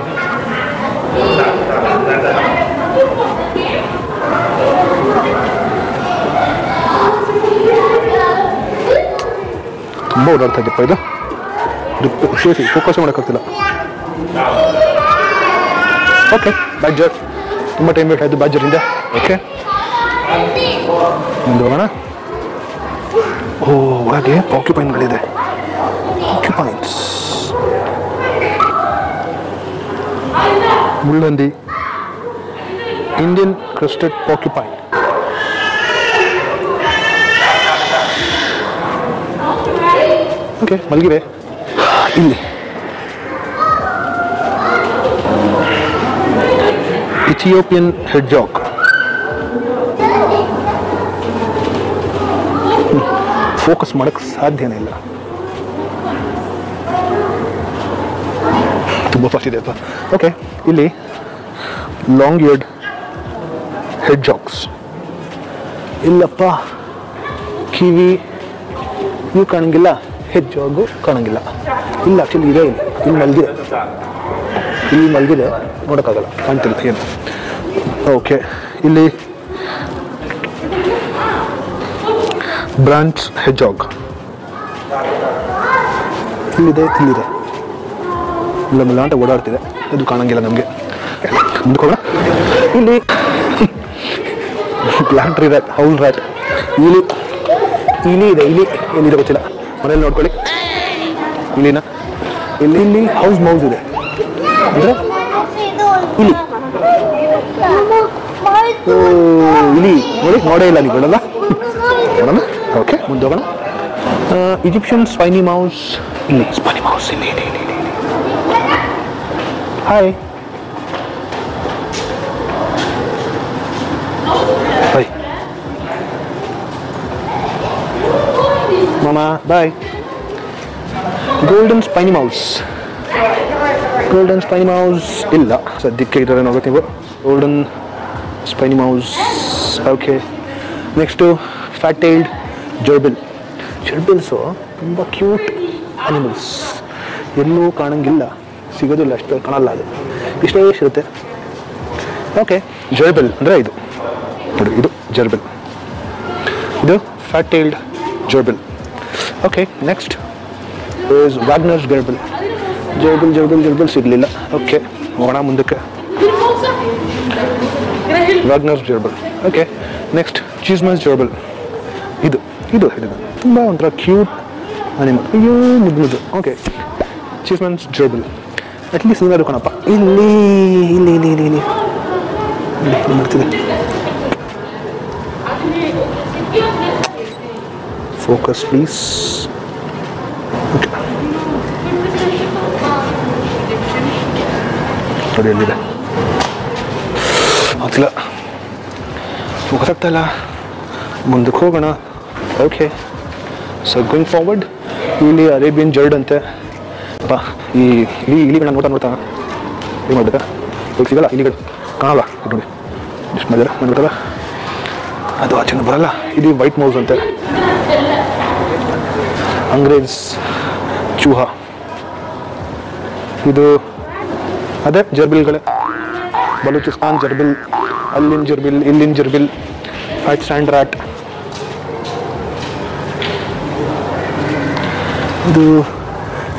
ತುಂಬ ಓಡಾಡ್ತಾ ಇದ್ದಪ್ಪ ಇದು. ಫೋಕಸ್ ಮಾಡೋಕ್ಕಾಗ್ತಿಲ್ಲ. ಓಕೆ ಬ್ಯಾಡ್ಜರ್ ತುಂಬ ಟೈಮ್ ಬೇಕಾಯ್ತು ಬಾಜರಿಂದ ಓಕೆ ಮುಂದೆ ಹೋಗೋಣ. ಓ ಒಳಗೆ ಪಾಕ್ಯುಪೈನ್ಗಳಿದೆ ಪಾಕ್ಯುಪೈನ್ಸ್ ಮುಳ್ಳಂದಿ. Indian ಕ್ರಸ್ಟೆಡ್ ಪಾಕ್ಯುಪೈನ್ okay ಮಲಗಿವೆ. ಇಲ್ಲಿ. Ethiopian hedgehog. ಫೋಕಸ್ ಮಾಡಕ್ ಸಾಧ್ಯನೇ ಇಲ್ಲ. ತುಂಬ ಫಾಸ್ಟ್ ಇದೆ ಓಕೆ ಇಲ್ಲಿ ಲಾಂಗ್ ಇಯರ್ಡ್ ಹೆಡ್ಜಾಕ್ಸ್ ಇಲ್ಲಪ್ಪ, ಕಿವಿ ಇವು ಕಾಣಂಗಿಲ್ಲ ಹೆಜ್ಜಾಗು ಕಾಣಂಗಿಲ್ಲ. ಇಲ್ಲ ಆ್ಯಕ್ಚುಲಿ ಇದೆ ಇಲ್ಲಿ ಮಲಗಿದೆ. ಇಲ್ಲಿ ಮಲಗಿದೆ, ನೋಡೋಕ್ಕಾಗಲ್ಲ, ಕಾಣ್ತಿಲ್ಲ, ಏನು? ಓಕೆ ಇಲ್ಲಿ ಬ್ರಾಂಚ್ ಹೆಜ್ಜಾಗ್ ಇಲ್ಲಿದೆ ಇಲ್ಲಿದೆ. ಇಲ್ಲ ಅಂತ ಓಡಾಡ್ತಿದೆ. ಅದು ಕಾಣಂಗಿಲ್ಲ ನಮಗೆ. ಮುಂದ್ಕೋಣ ಇಲ್ಲಿ ಲ್ಯಾಂಟ್ರಿ ಟ್ರೀ ರ್ಯಾಟ್ ಹೌಲ್ ರ್ಯಾಟ್ ಇಲಿ ಇಲಿ ಇದೆ ಇಲಿ ಏನಿದೆ ಗೊತ್ತಿಲ್ಲ. ಮನೇಲಿ ನೋಡ್ಕೊಳ್ಳಿ. ಇಲಿನ ಇಲ್ಲಿ ಇಲ್ಲಿ ಹೌಸ್ ಮೌಸ್ ಇದೆ. ಅಂದರೆ ಇಲಿ ಓ, ಇಲಿ ನೋಡಿ ನೋಡೇ ಇಲ್ಲ ನೀವುಗಳಲ್ಲ ನೋಡೋಣ ಓಕೆ ಮುಂದೆ ಹೋಗೋಣ ಈಜಿಪ್ಷಿಯನ್ ಸ್ಪೈನಿ ಮೌಸ್ ಇಲ್ಲಿ ಸ್ಪೈನಿ ಮೌಸ್ ಇಲ್ಲಿ ಇಲ್ಲಿ ಇಲ್ಲಿ ಇಲ್ಲಿ ಹಾಯ್ ಹಾಯ್ ಮಾಮಾ bye golden spiny mouse golden spiny mouse ಇಲ್ಲ ಸದ್ಯಕ್ಕೆ ಇದ್ದಾರೆ ನೋಡುತ್ತೆ ನೀವು golden spiny mouse okay next fat tailed gerbil gerbils ತುಂಬ ಕ್ಯೂಟ್ ಅನಿಮಲ್ಸ್ ಎಲ್ಲೂ ಕಾಣಂಗಿಲ್ಲ. ಸಿಗೋದಿಲ್ಲ, ಅಷ್ಟು ಕಾಣಲ್ಲ ಅದು. ಇಷ್ಟೇ ಇರುತ್ತೆ. ಓಕೆ ಜರ್ಬಿಲ್ ಅಂದರೆ ಇದು. ನೋಡಿ, ಇದು ಜರ್ಬಿಲ್ ಇದು fat tailed okay next is Wagner's gerbil gerbil gerbil gerbil ಸಿಗಲಿಲ್ಲ. ಓಕೆ ಹೋಗೋಣ ಮುಂದಕ್ಕೆ. ವ್ಯಾಗ್ನರ್ಸ್ ಜರ್ಬಲ್ ಓಕೆ ನೆಕ್ಸ್ಟ್ ಚೀಸ್ಮಸ್ ಜರ್ಬಲ್ ಇದು ಇದು ಹೇಳಿದ ತುಂಬ ಒಂಥರ ಕ್ಯೂಟ್ ಅನಿಮಲ್ ಅಯ್ಯೋ ಮುದ್ದು ಮುದ್ದು ಓಕೆ ಚೀಸ್ಮನ್ಸ್ ಜರ್ಬಲ್ ಅಟ್ಲೀಸ್ಟ್ ನೀನಾದ್ರು ಕಣಪ್ಪ. ಇಲ್ಲಿ ಇಲ್ಲಿ ಇಲ್ಲಿ ಇಲ್ಲಿ ಇಲ್ಲಿ. ಇಲ್ಲಿ ಇಲ್ಲಿ ಮಾಡ್ತಿದೆ ಫೋಕಸ್ ಪ್ಲೀಸ್ ಓಕೆ ನೋಡಿ, ಎಲ್ಲಿದೆ? ಆಗ್ತಿಲ್ಲ ಗೊತ್ತಾಗ್ತಾಯಿಲ್ಲ ಮುಂದಕ್ಕೆ ಹೋಗೋಣ. ಓಕೆ ಸೊ ಗೋಯಿಂಗ್ ಫಾರ್ವರ್ಡ್ ಇಲ್ಲಿ ಅರೇಬಿಯನ್ ಜರ್ಡ್ ಅಂತೆ. ಬಾ ಈ ಇಲಿ ಇಲಿಗಳನ್ನ ನೋಡ್ತಾ ನೋಡ್ತಾ ಏನು ಮಾಡ್ಬೇಕಾ? ಹೋಗಿ ಸಿಗಲ್ಲ, ಇಲಿಗಳು. ಕಾಣಲ್ಲ ನೋಡಿ. ಎಷ್ಟು ಮಾಡಿದ್ರೆ ನೋಡ್ಬೇಕಲ್ಲ ಅದು ಆಚೆನ ಬರಲ್ಲ. ಇದು ವೈಟ್ ಮೌಸ್ ಅಂತೆ. ಅಂಗ್ರೇಜ್ ಚೂಹ. ಇದು ಅದೇ ಜರ್ಬಿಲ್ಗಳೇ ಬಲೂಚಿಸ್ತಾನ್ ಜರ್ಬಿಲ್, ಅಲ್ಲಿನ ಜರ್ಬಿಲ್, ಇಲ್ಲಿನ ಜರ್ಬಿಲ್ ಐಟ್ ಸ್ಯಾಂಡ್ ರಾಟ್ ಇದು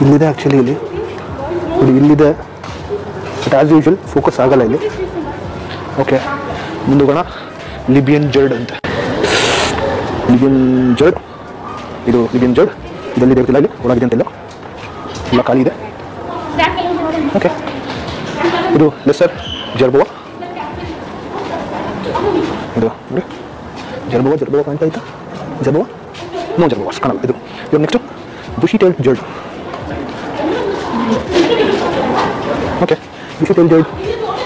ಇಲ್ಲಿದೆ ಆ್ಯಕ್ಚುಲಿ ಇಲ್ಲಿ. ಇದು ಇಲ್ಲಿದೆ. ಬಟ್ ಆಸ್ ಯೂಶುವಲ್ ಫೋಕಸ್ ಆಗಲ್ಲ ಇಲ್ಲಿ. ಓಕೆ ಮುಂದುಗೋಣ ಲಿಬಿಯನ್ ಜರ್ಡ್ ಅಂತ. ಲಿಬಿಯನ್ ಜರ್ಡ್ ಇದು ಲಿಬಿಯನ್ ಜರ್ಡ್ ಇದಲ್ಲಿ ಗೊತ್ತಿಲ್ಲ ಇಲ್ಲಿ ಒಳಗಿದೆ ಅಂತಿಲ್ಲ. ಎಲ್ಲ ಖಾಲಿ ಇದೆ. ಓಕೆ ಇದು ಲೆಸರ್ ಜರ್ಬುವ ಇದು ನೋಡಿ ಜರ್ಬುವ ಜರ್ಬುವ ಕಾಣ್ತಾ ಇತ್ತಾ ಜರ್ಬುವ ನೋ ಜರ್ಬುವ ಕಾಣಲ್ಲ ಇದು ಇವಾಗ next bushy tail jird okay bushy tail jird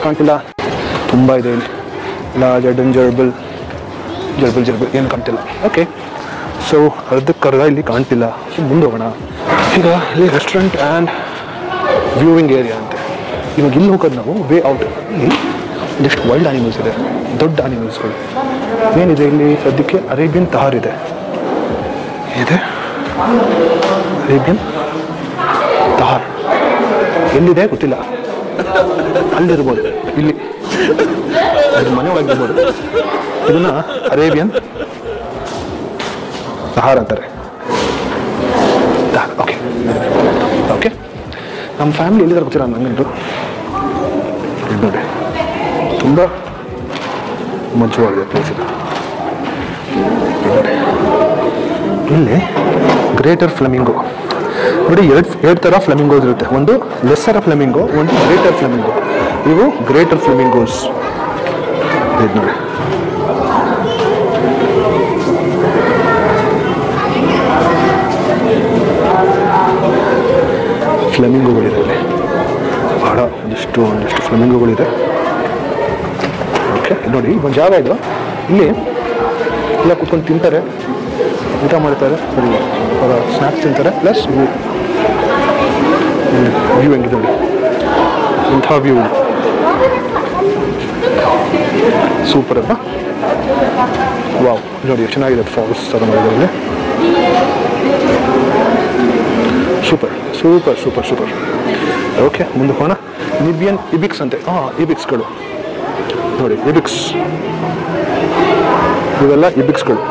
ಕಾಣ್ತಿಲ್ಲ ತುಂಬ ಇದೆ ಇಲ್ಲಿ ಇಲ್ಲ ಜರ್ಡನ್ ಜರ್ಬಲ್ ಜರ್ಬಲ್ ಜರ್ಬಲ್ ಏನು ಕಾಣ್ತಿಲ್ಲ ಓಕೆ ಸೊ ಅರ್ಧಕ್ಕೆ ಅರ್ಧ ಇಲ್ಲಿ ಕಾಣ್ತಿಲ್ಲ ಸೊ ಮುಂದೆ ಹೋಗೋಣ ಈಗ ಇಲ್ಲಿ ರೆಸ್ಟೋರೆಂಟ್ ಆ್ಯಂಡ್ ವ್ಯೂವಿಂಗ್ ಏರಿಯಾ ಅಂತೆ ಇವಾಗ ಇಲ್ಲಿ ಹೋಗೋದು ನಾವು ವೇ ಔಟ್ ಇಲ್ಲಿ ಒಂದಿಷ್ಟು ವೈಲ್ಡ್ ಆನಿಮಲ್ಸ್ ಇದೆ, ದೊಡ್ಡ ಆನಿಮಲ್ಸ್ಗಳು ಏನಿದೆ ಇಲ್ಲಿ? ಸದ್ಯಕ್ಕೆ ಅರೇಬಿಯನ್ ತಹಾರ್ ಇದೆ. ಇದೆ. Arabian tahr. ಎಲ್ಲಿದೆ ಗೊತ್ತಿಲ್ಲ. ಅಲ್ಲಿರ್ಬೋದು. ಇಲ್ಲಿ. ಅದ್ರ ಮನೆ ಒಳಗಿರ್ಬೋದು. ಇದನ್ನ ಅರೇಬಿಯನ್ ತಹಾರ್ ಅಂತಾರೆ. ಓಕೆ ಓಕೆ ನಮ್ಮ ಫ್ಯಾಮಿಲಿ ಎಲ್ಲಿದ್ದಾರೆ ಗೊತ್ತಿಲ್ಲ ನಂಗೆ ನೋಡಿ. ತುಂಬ ಮಂಚವಾಗಿದೆ ಪ್ಲೇಸ್. ಇಲ್ಲಿ ಗ್ರೇಟರ್ ಫ್ಲೆಮಿಂಗೋ ನೋಡಿ, ಎರಡು ಎರಡು ಥರ ಫ್ಲಮಿಂಗೋಸ್ ಇರುತ್ತೆ. ಒಂದು ಲೆಸ್ಸರ ಫ್ಲೆಮಿಂಗೋ ಒಂದು ಗ್ರೇಟರ್ ಫ್ಲಮಿಂಗೋ ಇವು ಗ್ರೇಟರ್ ಫ್ಲೆಮಿಂಗೋಸ್ ಇದು ನೋಡಿ. ಫ್ಲೆಮಿಂಗೋಗಳಿದೆ ಇಲ್ಲಿ ಬಹಳ ಒಂದಿಷ್ಟು ಒಂದಿಷ್ಟು ಫ್ಲೆಮಿಂಗೋಗಳಿದೆ. ಓಕೆ ನೋಡಿ, ಒಂದು ಜಾಗ ಇದು. ಇಲ್ಲಿ ಎಲ್ಲ ಕುತ್ಕೊಂಡು ತಿಂತಾರೆ, ಊಟ ಮಾಡ್ತಾರೆ ಸರಿ ಅವರ ಸ್ನ್ಯಾಕ್ಸ್ ತಿಂತಾರೆ ಪ್ಲಸ್ ವ್ಯೂ ವ್ಯೂ ಹೆಂಗಿದೆ ನೋಡಿ. ಇಂಥ ವ್ಯೂ ಸೂಪರ್ ಅಲ್ವಾ? ವಾವ್ ನೋಡಿ, ಚೆನ್ನಾಗಿದೆ ಫಾಲ್ಸ್ ಮಾಡಿದ್ದಾರೆ ಇಲ್ಲಿ. Super super super super okay ಮುಂದೆ ಹೋಗೋಣ. ನಿಬಿಯನ್ ಇಬಿಕ್ಸ್ ಅಂತೆ. ಹಾಂ ಇಬಿಕ್ಸ್ಗಳು. ನೋಡಿ, ಇಬಿಕ್ಸ್. ಇವೆಲ್ಲ ಇಬಿಕ್ಸ್ಗಳು.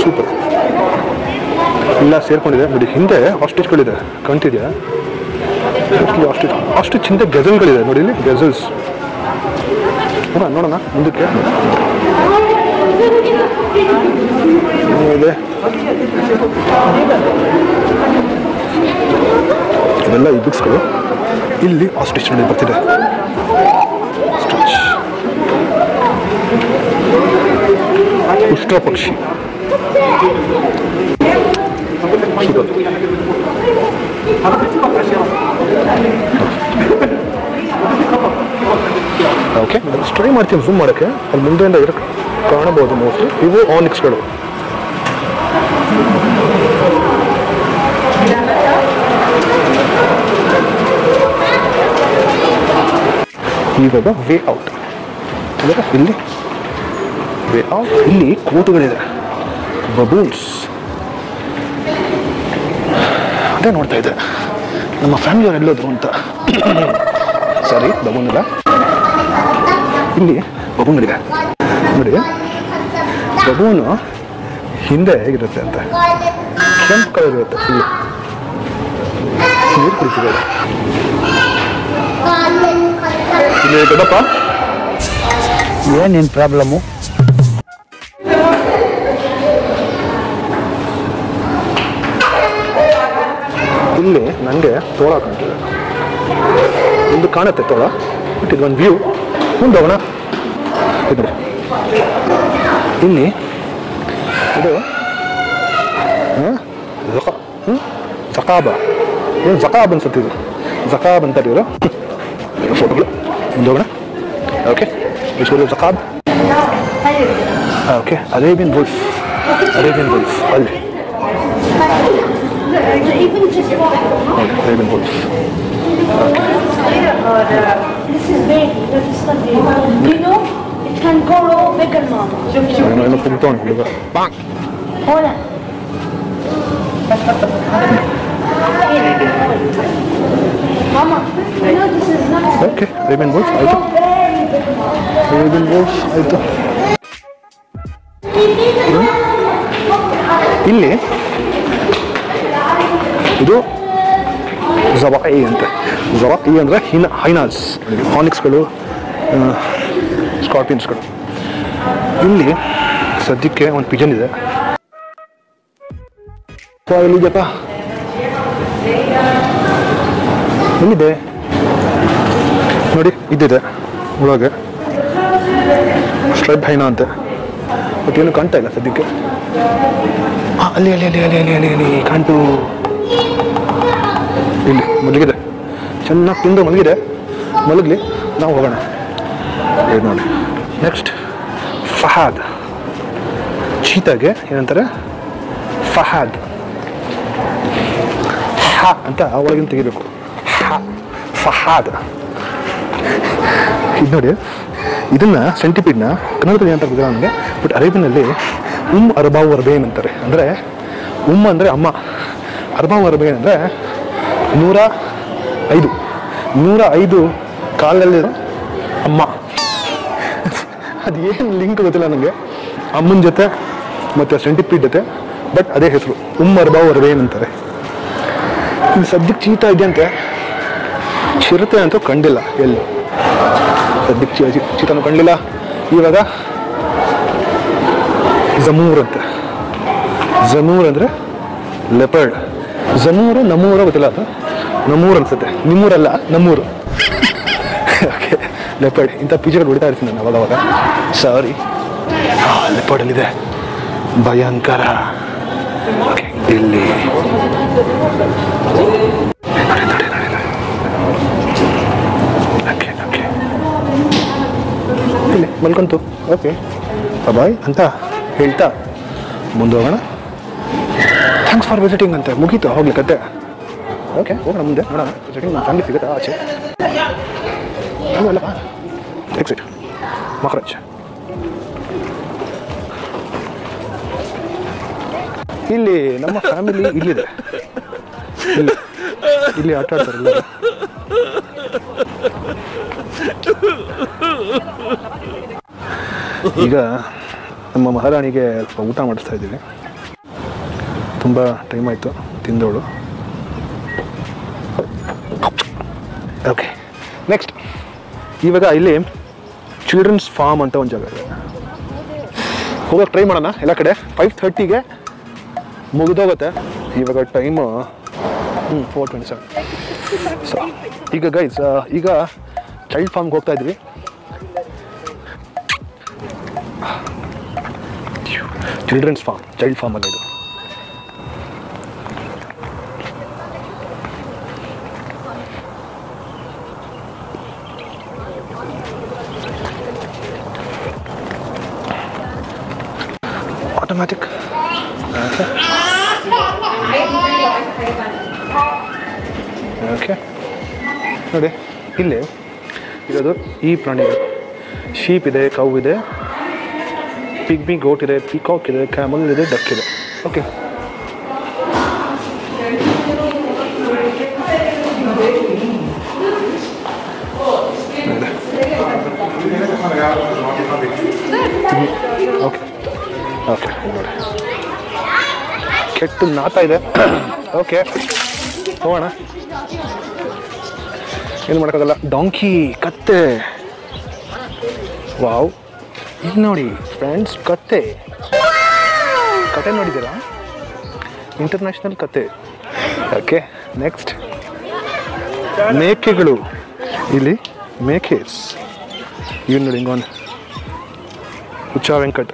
ಸೂಪರ್ ಎಲ್ಲ ಸೇರ್ಕೊಂಡಿದೆ. ನೋಡಿ, ಹಿಂದೆ ಆಸ್ಟಿಚ್ಗಳಿದೆ ಕಾಣ್ತಿದೆಯಾ? ಆಸ್ಟಿಚ್ ಆಸ್ಟಿಚ್ ಹಿಂದೆ ಗೆಜಲ್ಗಳಿದೆ ನೋಡಿ, ಇಲ್ಲಿ ಗೆಜಲ್ಸ್ ನೋಡೋಣ. ಮುಂದಕ್ಕೆ. ಇದೆ. ಇವೆಲ್ಲ ಇಬಿಕ್ಸ್ಗಳು ಇಲ್ಲಿ ಆಸ್ಟಿಚ್ ಮೇಲೆ ಬರ್ತಿದೆ. ಉಷ್ಟ್ರ ಪಕ್ಷಿ. ಓಕೆ ಸ್ಟಡಿ ಮಾಡ್ತೀನಿ ಝೂಮ್ ಮಾಡೋಕ್ಕೆ. ಅಲ್ಲಿ ಮುಂದೆಯಿಂದ ಇರೋ ಕಾಣಬಹುದು ಮೋಸ್ಟ್ಲಿ ಇವು ಆನಿಕ್ಸ್ಗಳು ಇವಾಗ ವೇ ಔಟ್ ಇಲ್ಲಿ ಇಲ್ಲಿ ಕೋಟುಗಳಿದೆ ಬಬೂಲ್ಸ್ ಅದೇ ನೋಡ್ತಾ ಇದ್ದೆ. ನಮ್ಮ ಫ್ಯಾಮಿಲಿಯವ್ರು ಎಲ್ಲೋದ್ರು ಅಂತ. ಸಾರಿ ಬಬೂನ್ ಇಲ್ಲ. ಇಲ್ಲಿ ಬಬೂನ್ಗಳಿದೆ ನೋಡಿ. ಬಬೂನು ಹಿಂದೆ ಹೇಗಿರುತ್ತೆ ಅಂತ. ಕೆಂಪು ಕಲರ್ ಇರುತ್ತೆ ಇಲ್ಲಿ ನೀರು ಕುಡಿತಿದ್ದಾರೆ. ಇಲ್ಲಿ ದೊಡ್ಡಪ್ಪ. ಏನೇನು ಪ್ರಾಬ್ಲಮ್ಮು ಇಲ್ಲಿ ನನಗೆ ತೋಳ ಕಾಣ್ತಿದೆ. ಒಂದು ಕಾಣುತ್ತೆ ತೋಳ, ಬಟ್ ಒಂದು ವ್ಯೂ ಮುಂದೆ ಇದ್ರೆ ಇದು ನೋಡಿ. ಇಲ್ಲಿ ಇದು ಹ? ಜಕ ಹ್ಮ್? ಜಕಾಬ ಏನು ಜಕಾಬ್ ಅನ್ಸುತ್ತೆ ಇದು ಜಕಾಬ್ ಅಂತಾರೆ ಇವರು ಫೋಟೋಗಳು ಮುಂದೆ ಹೋಗೋಣ ಓಕೆ ವಿಶ್ವದ Jacob okay Arabian wolf Arabian wolf ಅಲ್ಲಿ ನೋಡಿ Arabian wolf This is baby, that is not baby. You know, it can grow bigger, mama. ಏನೋ ಏನೋ ಕುಂತವನು ಹುಡುಗ Hold on. Mama, you know this is not okay Arabian wolf ಆಯಿತು very big, mama. Arabian wolf ಆಯಿತು ಇಲ್ಲಿ ಇದು ಜವಾಯಿ ಅಂತ ಜವಾಯಿ ಅಂದರೆ ಹಿನ ಹೈನಾಸ್ ಹಾನಿಕ್ಸ್ಗಳು ಸ್ಕಾರ್ಪಿಯನ್ಸ್ಗಳು ಇಲ್ಲಿ ಸದ್ಯಕ್ಕೆ ಒಂದು ಪಿಜನ್ ಇದೆ. ಎಲ್ಲಿದೆಯಪ್ಪ ಎಲ್ಲಿದೆ? ನೋಡಿ ಇದ್ದಿದೆ ಒಳಗೆ. ಸ್ಟ್ರೈಪ್ ಹೈನಾ ಅಂತೆ. ಬಟ್ ಏನು ಕಾಣ್ತಾ ಇಲ್ಲ ಸದ್ಯಕ್ಕೆ. ಅಲ್ಲಿ ಅಲ್ಲಿ ಅಲ್ಲಿ ಅಲ್ಲಿ ಅಲ್ಲಿ ಅಲ್ಲಿ ಅಲ್ಲಿ, ಕಾಣ್ತು. ಇಲ್ಲಿ, ಮಲಗಿದೆ. ಚೆನ್ನಾಗಿ ತಿಂದು ಮಲಗಿದೆ. ಮಲಗಲಿ, ನಾವು ಹೋಗೋಣ. ಇದು ನೋಡಿ. ನೆಕ್ಸ್ಟ್ ಫಹಾದ್ ಚೀತಾಗೆ ಏನಂತಾರೆ? ಫಹಾದ್ ಹ ಅಂತ ಒಳಗಿನ ತೆಗಿಬೇಕು. ಹ ಫಹಾದ್ ಇದು ನೋಡಿ, ಇದನ್ನ ಸೆಂಟಿಪೀಡ್ನ ಕನ್ನಡದಲ್ಲಿ ಏನಂತ ಗೊತ್ತಿಲ್ಲ ನನಗೆ ಬಟ್ ಅರೇಬಿನಲ್ಲಿ ಉಮ್ ಅರ್ಬಾವ್ ಅರ್ಬೇನ್ ಅಂತಾರೆ. ಅಂದರೆ ಉಮ್ ಅಂದರೆ ಅಮ್ಮ. ಅರ್ಬಾವ್ ಅರ್ಬೇನ್ ಅಂದರೆ ನೂರ ಐದು. ನೂರ ಐದು ಕಾಲಲ್ಲಿ ಅಮ್ಮ. ಅದು ಏನು ಲಿಂಕ್ ಗೊತ್ತಿಲ್ಲ ನನಗೆ ಅಮ್ಮನ ಜೊತೆ ಮತ್ತು ಸೆಂಟಿಪೀಡ್ ಜೊತೆ ಬಟ್ ಅದೇ ಹೆಸರು, ಉಮ್ಮರ್ ಅರ್ಬಾವ್ ಅರ್ಬೇನ್ ಅಂತಾರೆ ಇದು ಸದ್ಯಕ್ಕೆ ಚೀತಾ ಇದೆಯಂತೆ. ಚಿರತೆ ಅಂತೂ ಕಂಡಿಲ್ಲ ಎಲ್ಲಿ? ಸದ್ಯಕ್ಕೆ ಚಿ- ಚಿ- ಚಿತ್ರನೂ ಕಂಡಿಲ್ಲ. ಇವಾಗ ಜಮೂರ್ ಅಂತೆ. ಜಮೂರ್ ಅಂದರೆ ಲೆಪರ್ಡ್. ಜಮೂರು ನಮ್ಮೂರ ಗೊತ್ತಿಲ್ಲ ಅದು. ನಮ್ಮೂರು ಅನ್ಸುತ್ತೆ. ನಿಮ್ಮೂರಲ್ಲ, ನಮ್ಮೂರು. ಓಕೆ ಲೆಪರ್ಡ್ ಇಂಥ ಪಿಕ್ಚರ್ ಹೊಡಿತಾ ಇರ್ತೀನಿ ನಾನು ಅವಾಗ ಅವಾಗ ಸಾರಿ ಲೆಪರ್ಡಲ್ಲಿದೆ ಭಯಂಕರ. ಇಲ್ಲಿ. ಮಲ್ಕೊಂತು. ಓಕೆ. ಬಾಯ್. ಅಂತ ಹೇಳ್ತಾ ಮುಂದೆ ಹೋಗೋಣ. ಥ್ಯಾಂಕ್ಸ್ ಫಾರ್ ವಿಸಿಟಿಂಗ್ ಅಂತ ಮುಗೀತು, ಹೋಗ್ಲಿಕ್ಕೆ ಓಕೆ, ಹೋಗೋಣ ಮುಂದೆ. ನೋಡೋಣ. ವಿಸಿಟಿಂಗ್ ನಮ್ಮ ಫ್ಯಾಮಿಲಿ ಸಿಗುತ್ತಾ ಆಚೆ? ಅಲ್ಲಪ್ಪ ಎಕ್ಸಿಟ್ مخرج ಇಲ್ಲಿ ನಮ್ಮ ಫ್ಯಾಮಿಲಿ ಇಲ್ಲಿದೆ. ಇಲ್ಲಿ ಇಲ್ಲಿ ಆಟ ಆಡ್ತಾರೆ. ಈಗ ನಮ್ಮ ಮಹಾರಾಣಿಗೆ ಸ್ವಲ್ಪ ಊಟ ಮಾಡಿಸ್ತಾ ಇದ್ದೀವಿ. ತುಂಬ ಟೈಮ್ ಆಯಿತು ತಿಂದವಳು. ಓಕೆ ನೆಕ್ಸ್ಟ್ ಇವಾಗ ಇಲ್ಲಿ ಚಿಲ್ಡ್ರನ್ಸ್ ಫಾರ್ಮ್ ಅಂತ ಒಂದು ಜಾಗ ಇದೆ. ಹೋಗೋಕೆ ಟ್ರೈ ಮಾಡೋಣ, ಎಲ್ಲ ಕಡೆ. ಫೈವ್ ಥರ್ಟಿಗೆ ಮುಗಿದೋಗುತ್ತೆ. ಇವಾಗ ಟೈಮು ಹ್ಞೂ ಫೋರ್ ಟ್ವೆಂಟಿ ಸೆವೆನ್ ಸೊ ಈಗ ಗೈಸ್ ಈಗ ಚೈಲ್ಡ್ ಫಾರ್ಮ್ಗೆ ಹೋಗ್ತಾ ಇದ್ವಿ. ಚಿಲ್ಡ್ರನ್ಸ್ ಫಾರ್ಮ್ ಚೈಲ್ಡ್ ಫಾರ್ಮಲ್ಲಿ ಇದು ಆಟೋಮ್ಯಾಟಿಕ್ ಓಕೆ ನೋಡಿ, ಇಲ್ಲಿ ಇರೋದು ಈ ಪ್ರಾಣಿಗಳು. ಶೀಪ್ ಇದೆ ಕೌ ಇದೆ ಪಿಗ್ಮಿ ಗೋಟ್ ಇದೆ ಪಿಕಾಕ್ ಇದೆ ಕ್ಯಾಮಲ್ ಇದೆ ಡಕ್ ಇದೆ. ಓಕೆ ಓಕೆ ನೋಡಿ ಕೆಟ್ಟು ನಾತ ಇದೆ. ಓಕೆ ಹೋಗೋಣ ಏನು ಮಾಡೋಕ್ಕಾಗಲ್ಲ? ಡಾಂಕಿ ಕತ್ತೆ. ವಾವ್ ಇಲ್ಲಿ ನೋಡಿ ಫ್ರೆಂಡ್ಸ್ ಕತ್ತೆ. ಕತೆ ನೋಡಿದ್ದೀರಾ? ಇಂಟರ್ನ್ಯಾಷನಲ್ ಕತೆ ಓಕೆ ನೆಕ್ಸ್ಟ್ ಮೇಕೆಗಳು. ಇಲ್ಲಿ ಮೇಕೆಸ್ ಇವ್ನು ನೋಡಿ ಹಿಂಗೊಂದು ಹುಚ್ಚ ವೆಂಕಟ್.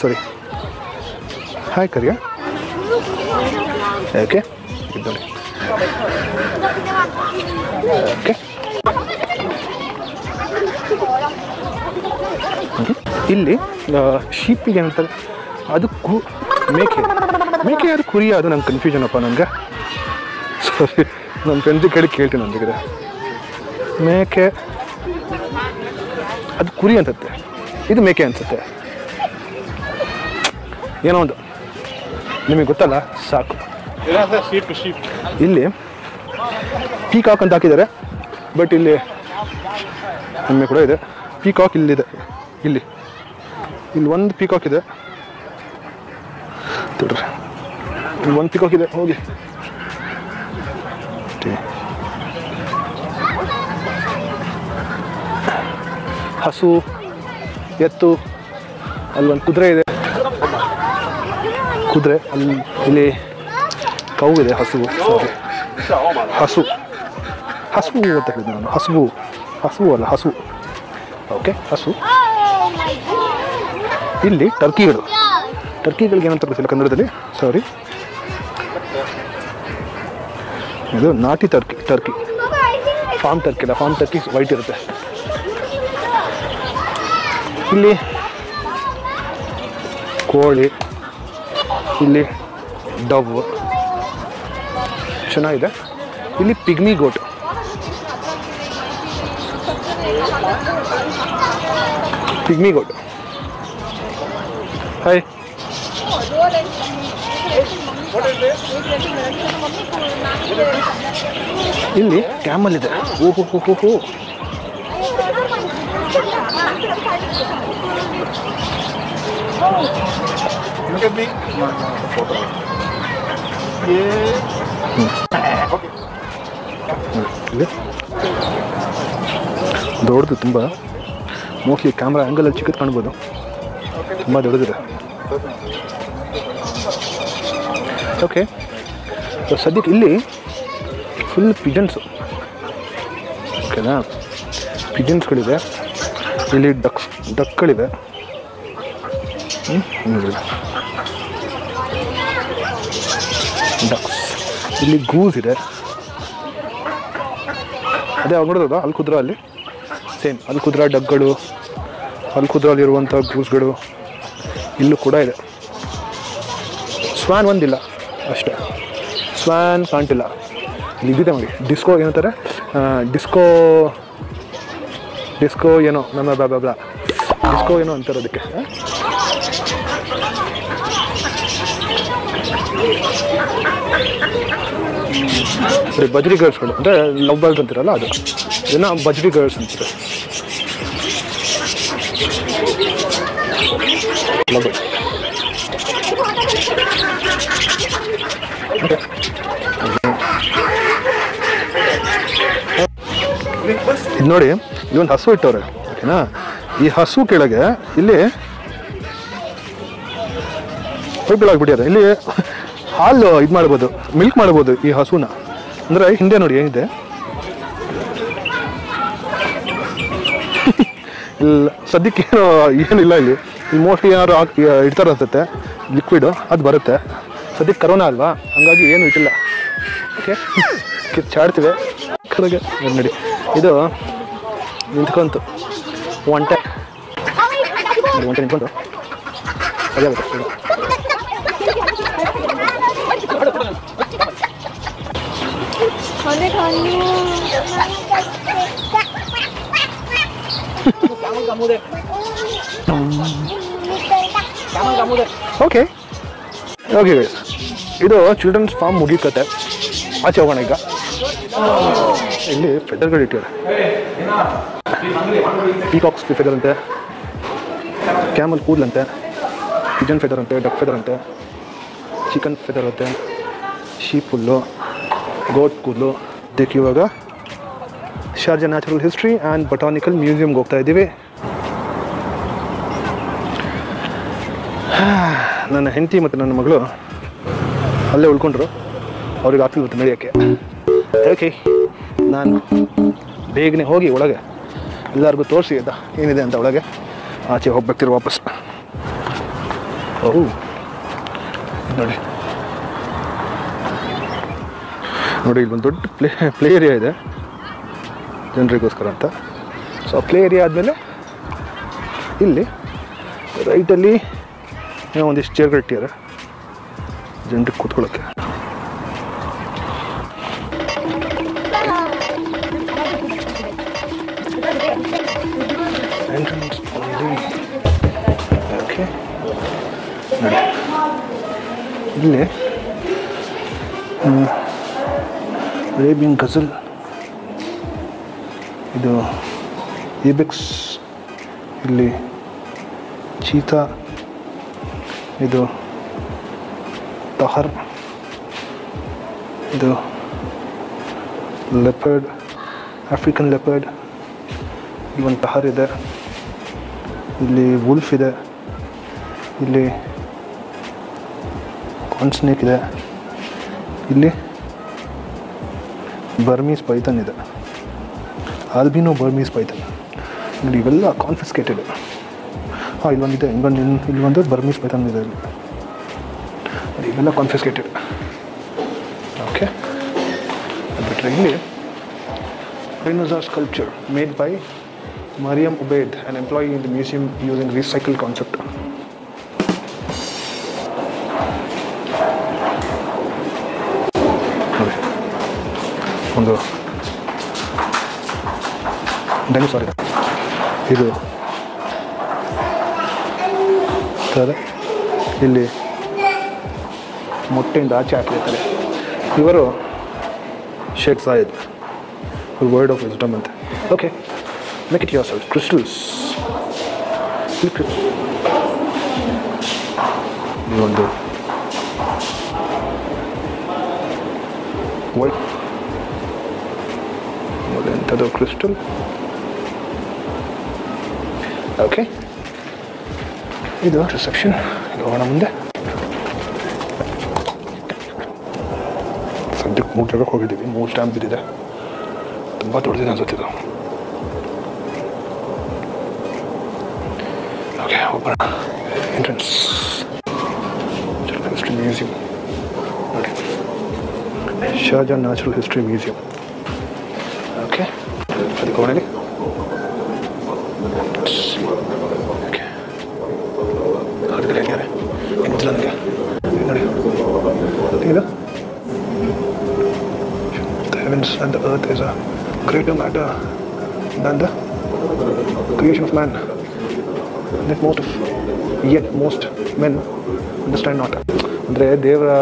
ಸಾರಿ ಹಾಯ್ ಕರಿಯ ಓಕೆ ಇದು ನೋಡಿ ಓಕೆ ಇಲ್ಲಿ ಶೀಪಿಗೆ ಏನಂತಾರೆ? ಅದು ಕು, ಮೇಕೆ. ಮೇಕೆ ಅದು ಕುರಿ, ಅದು ನಂಗೆ ಕನ್ಫ್ಯೂಷನ್ ಅಪ್ಪ ನನಗೆ. ಸಾರಿ ನನ್ನ ಫ್ರೆಂಡ್ಸಿಗೆ ಕೇಳಿ ಕೇಳ್ತೀನಿ ನನಗೆ ಮೇಕೆ, ಅದು ಕುರಿ ಅನ್ಸುತ್ತೆ. ಇದು ಮೇಕೆ ಅನ್ಸುತ್ತೆ. ಏನೋ ಒಂದು. ನಿಮಗೆ ಗೊತ್ತಲ್ಲ? ಸಾಕು. ಇಲ್ಲಿ ಪೀಕಾಕ್ ಅಂತ ಹಾಕಿದ್ದಾರೆ. ಬಟ್ ಇಲ್ಲಿ ನಿಮಗೆ ಕೂಡ ಇದೆ. ಪೀಕಾಕ್ ಇಲ್ಲಿದೆ. ಇಲ್ಲಿ. ಇಲ್ಲಿ ಒಂದು ಪೀಕಾಕ್ ಇದೆ. ಇಲ್ಲಿ ಒಂದು ಪೀಕಾಕ್ ಇದೆ. ಹೋಗಿ. ಹಸು, ಎತ್ತು ಒಂದು ಕುದುರೆ ಇದೆ. ಕುದುರೆ ಅಲ್ಲಿ ಇಲ್ಲಿ ಇದೆ ಹಸು ಸಾರಿ. ಹಸು. ಹಸು ಅಂತ ಹೇಳಿದೆ ನಾನು. ಹಸು ಹಸು ಅಲ್ಲ, ಹಸು. ಓಕೆ ಹಸು. ಇಲ್ಲಿ ಟರ್ಕಿಗಳು. ಟರ್ಕಿಗಳಿಗೆ ಏನಂತ ಗೊತ್ತಿಲ್ಲ ಕನ್ನಡದಲ್ಲಿ? ಸಾರಿ ಇದು ನಾಟಿ ಟರ್ಕಿ ಟರ್ಕಿ. ಫಾರ್ಮ್ ಟರ್ಕಿ ಇಲ್ಲ ಫಾರ್ಮ್ ಟರ್ಕಿ ವೈಟ್ ಇರುತ್ತೆ. ಇಲ್ಲಿ ಕೋಳಿ. ಇಲ್ಲಿ ಡವ್ ಚೆನ್ನಾಗಿದೆ. ಇಲ್ಲಿ pygmy goat. Pygmy goat. Hi ಇಲ್ಲಿ ಕ್ಯಾಮಲ್ ಇದೆ. ಓಹೋ ಹೋ ಹೋ ಹೋ ಇದೆ ದೊಡ್ಡದು ತುಂಬ. ಮೋಸ್ಟ್ಲಿ ಕ್ಯಾಮ್ರಾ ಆ್ಯಂಗಲಲ್ಲಿ ಚಿಕ್ಕದು ಕಾಣ್ಬೋದು. ತುಂಬ ದೊಡ್ಡದಿದೆ. ಓಕೆ ಸದ್ಯಕ್ಕೆ ಇಲ್ಲಿ ಫುಲ್ ಪಿಜನ್ಸು ಓಕೆನಾ ಪಿಜನ್ಸ್ಗಳಿದೆ ಇಲ್ಲಿ ಡಕ್ಸ್ ಡಕ್ಗಳಿದೆ. ಡಕ್ಸ್ ಇಲ್ಲಿ ಗೂಸ್ ಇದೆ ಅದೇ ಅವಾಗ ಅಲ್ಲಿ ಕುದ್ರ ಅಲ್ಲಿ? ಸೇಮ್ ಅಲ್ಲಿ ಕುದ್ರ ಡಗ್ಗಳು ಅಲ್ಲಿ ಕುದ್ರಲ್ಲಿರುವಂಥ ಗೂಸ್ಗಳು ಇಲ್ಲೂ ಕೂಡ ಇದೆ. ಸ್ವಾನ್ ಒಂದಿಲ್ಲ. ಅಷ್ಟೇ. ಸ್ವಾನ್ ಕಾಣ್ತಿಲ್ಲ ಇಲ್ಲಿ. ನಮಗೆ ಡಿಸ್ಕೋ ಏನಂತಾರೆ? ಡಿಸ್ಕೋ ಡಿಸ್ಕೋ ಏನೋ, ನನ್ನ ಬಾ ಬಾ ಬಾ ಡಿಸ್ಕೋ ಏನೋ ಅಂತಾರೆ ಅದಕ್ಕೆ. ಸರಿ ಬಜ್ರಿ ಗರ್ಲ್ಸ್ಗಳು ಅಂದರೆ ಲವ್ ಬರ್ಡ್ಸ್ ಅಂತಿರಲ್ಲ ಅದು. ಇದನ್ನ ಬಜ್ರಿ ಗರ್ಲ್ಸ್ ಅಂತಾರೆ ಇದು ನೋಡಿ ಇದೊಂದು ಹಸು ಇಟ್ಟವ್ರೆ, ಓಕೆನಾ? ಈ ಹಸು ಕೆಳಗೆ ಇಲ್ಲಿ ಹೋಗ್ಬಿಟ್ಟಿದ್ದಾರೆ ಇಲ್ಲಿ ಹಾಲು ಇದು ಮಾಡ್ಬೋದು ಮಿಲ್ಕ್ ಮಾಡ್ಬೋದು ಈ ಹಸುನ. ಅಂದರೆ ಹಿಂದೆ ನೋಡಿ ಏನಿದೆ ಇಲ್ಲ, ಸದ್ಯಕ್ಕೆ ಏನೋ ಏನಿಲ್ಲ ಇಲ್ಲಿ. ಇಲ್ಲಿ ಮೋಸ್ಟ್ಲಿ ಏನಾದ್ರು ಹಾಕಿ ಇಡ್ತಾರೆ ಅನ್ಸುತ್ತೆ. ಲಿಕ್ವಿಡು ಅದು ಬರುತ್ತೆ. ಸದ್ಯಕ್ಕೆ ಕರೋನಾ ಅಲ್ವಾ? ಹಂಗಾಗಿ ಏನು ಇಟ್ಟಿಲ್ಲ. ಓಕೆ ಇದ್ ನೋಡಿ. ಇದು ನಿಂತ್ಕೊಂತು. ಒಂಟೆ ಒಂಟೆ ನಿಂತ್ಕೊಂಡು ಅದೇ ಆಗುತ್ತೆ ಇದು. ಓಕೆ ಓಕೆ ಇದು ಚಿಲ್ಡ್ರನ್ಸ್ ಫಾರ್ಮ್ ಮುಗೀಕತ್ತೆ ಆಚೆ ಹೋಗೋಣ ಈಗ. ಇಲ್ಲಿ ಫೆದರ್ಗಳು ಇಟ್ಟಿದ್ದಾರೆ. ಪೀಕಾಕ್ಸ್ ಫೆದರ್ ಅಂತೆ ಕ್ಯಾಮಲ್ ಕೂದಲಂತೆ ಪಿಜನ್ ಫೆದರ್ ಅಂತೆ ಡಕ್ ಫೆದರ್ ಅಂತೆ ಚಿಕನ್ ಫೆದರ್ ಅಂತೆ ಶೀಪ್ ಹುಲ್ಲು. ಗೋಟ್ ಕೂದಲು. ಇದಕ್ಕೆ ಇವಾಗ Sharjah natural history and botanical ಮ್ಯೂಸಿಯಮ್ಗೆ ಹೋಗ್ತಾ ಇದ್ದೀವಿ. ನನ್ನ ಹೆಂಡತಿ ಮತ್ತು ನನ್ನ ಮಗಳು ಅಲ್ಲೇ ಉಳ್ಕೊಂಡ್ರು. ಅವ್ರಿಗೆ ಆಗ್ತಿಲ್ಲ ಗೊತ್ತು ನಡೆಯೋಕ್ಕೆ. ಓಕೆ ನಾನು ಬೇಗನೆ ಹೋಗಿ ಒಳಗೆ ಎಲ್ಲರಿಗೂ ತೋರಿಸಿ ಅದ ಏನಿದೆ ಅಂತ ಒಳಗೆ. ಆಚೆ ಹೋಗ್ಬೇಕಿರು ವಾಪಸ್. ಓಹ್. ನೋಡಿ. ನೋಡಿ, ಇಲ್ಲಿ ಒಂದು ದೊಡ್ಡ ಪ್ಲೇ ಪ್ಲೇ ಏರಿಯಾ ಇದೆ. ಜನರಿಗೋಸ್ಕರ ಅಂತ. ಸೊ ಪ್ಲೇ ಏರಿಯಾ ಆದಮೇಲೆ ಇಲ್ಲಿ ರೈಟಲ್ಲಿ ಏನೋ ಒಂದಿಷ್ಟು ಚೇರ್ಗಳು ಇಟ್ಟಿದ್ದಾರೆ. ಜನರಿಗೆ ಕೂತ್ಕೊಳ್ಳೋಕ್ಕೆ ಓಕೆ ಇಲ್ಲಿ ರೇಬಿಯನ್ ಕಸಲ್. ಇದು ಇಬೆಕ್ಸ್ ಇಲ್ಲಿ ಚೀತಾ. ಇದು ತಹರ್. ಇದು ಲೆಪರ್ಡ್, ಆಫ್ರಿಕನ್ ಲೆಪರ್ಡ್. ಒಂದು ತಹರ್ ಇದೆ. ಇಲ್ಲಿ ವುಲ್ಫ್ ಇದೆ. ಇಲ್ಲಿ ಕಾನ್ಸ್ನೇಕ್ ಇದೆ. ಇಲ್ಲಿ ಬರ್ಮೀಸ್ ಪೈಥನ್ ಇದೆ. Albino Burmese python. ನೋಡಿ ಇವೆಲ್ಲ ಕಾನ್ಫಿಸ್ಕೇಟೆಡ್ ಹಾಂ ಇಲ್ಲೊಂದಿದೆ ಇನ್ನೊಂದು ಇಲ್ಲಿ ಒಂದು ಬರ್ಮೀಸ್ ಪೈಥನ್ ಇದೆ ಇಲ್ಲಿ. ಇವೆಲ್ಲ ಕಾನ್ಫಿಸ್ಕೇಟೆಡ್ ಓಕೆ ಅದು ಬಿಟ್ಟರೆ ಇಲ್ಲಿ Dinosaur sculpture made by Mariam Ubaid an employee in the museum using recycle concept. ಒಂದು ಡೈನೋಸಾರ್ ಸಾರಿ. ಇದು ಇಲ್ಲಿ ಮೊಟ್ಟೆಯಿಂದ ಆಚೆ ಹಾಕಿರ್ತಾರೆ ಇವರು Sheikh Zayed word of wisdom ಅಂತ. Okay make it yourself crystals ಈ ಒಂದು ವೈಟ್ ಎಂಥದ್ದು ಕ್ರಿಸ್ಟಲ್ ಓಕೆ ಇದು ರಿಸೆಪ್ಷನ್ ಹೋಗೋಣ ಮುಂದೆ. ಸದ್ಯಕ್ಕೆ ಮೂರು ಜಾಗಕ್ಕೆ ಹೋಗಿದ್ದೀವಿ. ಮೂರು ಸ್ಟ್ಯಾಂಪ್ ಬಿದ್ದಿದೆ. ತುಂಬ ದೊಡ್ಡದಿದೆ ಅನ್ಸುತ್ತಿದ್ದು ಓಕೆ ಹೋಗೋಣ. ಎಂಟ್ರೆನ್ಸ್ ಹಿಸ್ಟ್ರಿ ಮ್ಯೂಸಿಯಂ ನೋಡಿ ಶಾಜಾನ್ ನ್ಯಾಚುರಲ್ ಹಿಸ್ಟ್ರಿ ಮ್ಯೂಸಿಯಂ ಓಕೆ ಇದು The heavens and the earth is a greater matter than the creation of man. That most of yet most men understand not. ಅಂದರೆ ದೇವರ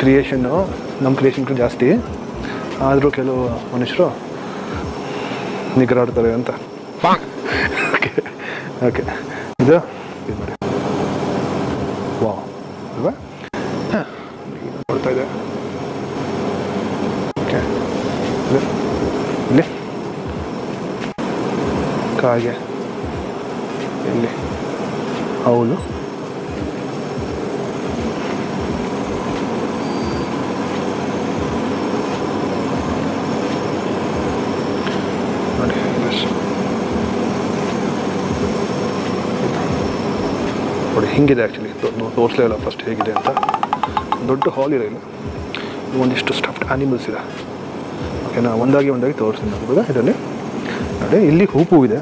ಕ್ರಿಯೇಷನ್ನು ನಮ್ಮ ಕ್ರಿಯೇಷನ್ಗೂ ಜಾಸ್ತಿ ಆದರೂ ಕೆಲವು ಮನುಷ್ಯರು ನಿಗ್ರಾಡ್ತಾರೆ ಅಂತ. ಓಕೆ ಓಕೆ ಇದು ಇದು ನೋಡಿ ವಾ ಅಲ್ವಾ ಹಾಂ ನೋಡ್ತಾ ಇದೆ ಓಕೆ ಇಲ್ಲಿ ಇಲ್ಲಿ ಕಾಗೆ ಇಲ್ಲಿ ಅವಳು ನೋಡಿ ಬಸ್ ನೋಡಿ ಹಿಂಗಿದೆ ಆ್ಯಕ್ಚುಲಿ ತೋರಿಸಲೇ ಇಲ್ಲ ಫಸ್ಟ್ ಹೇಗಿದೆ ಅಂತ. ದೊಡ್ಡ ಹಾಲ್ ಇದೆ ಇಲ್ಲಿ. ಒಂದಿಷ್ಟು ಸ್ಟಫ್ಡ್ ಆ್ಯನಿಮಲ್ಸ್ ಇದೆ. ಓಕೆನಾ ಒಂದಾಗಿ ಒಂದಾಗಿ ತೋರಿಸ್ತೀನಿ ನೋಡ್ಬೋದಾ? ಇದರಲ್ಲಿ. ನೋಡಿ, ಇಲ್ಲಿ ಹೂಪು ಇದೆ.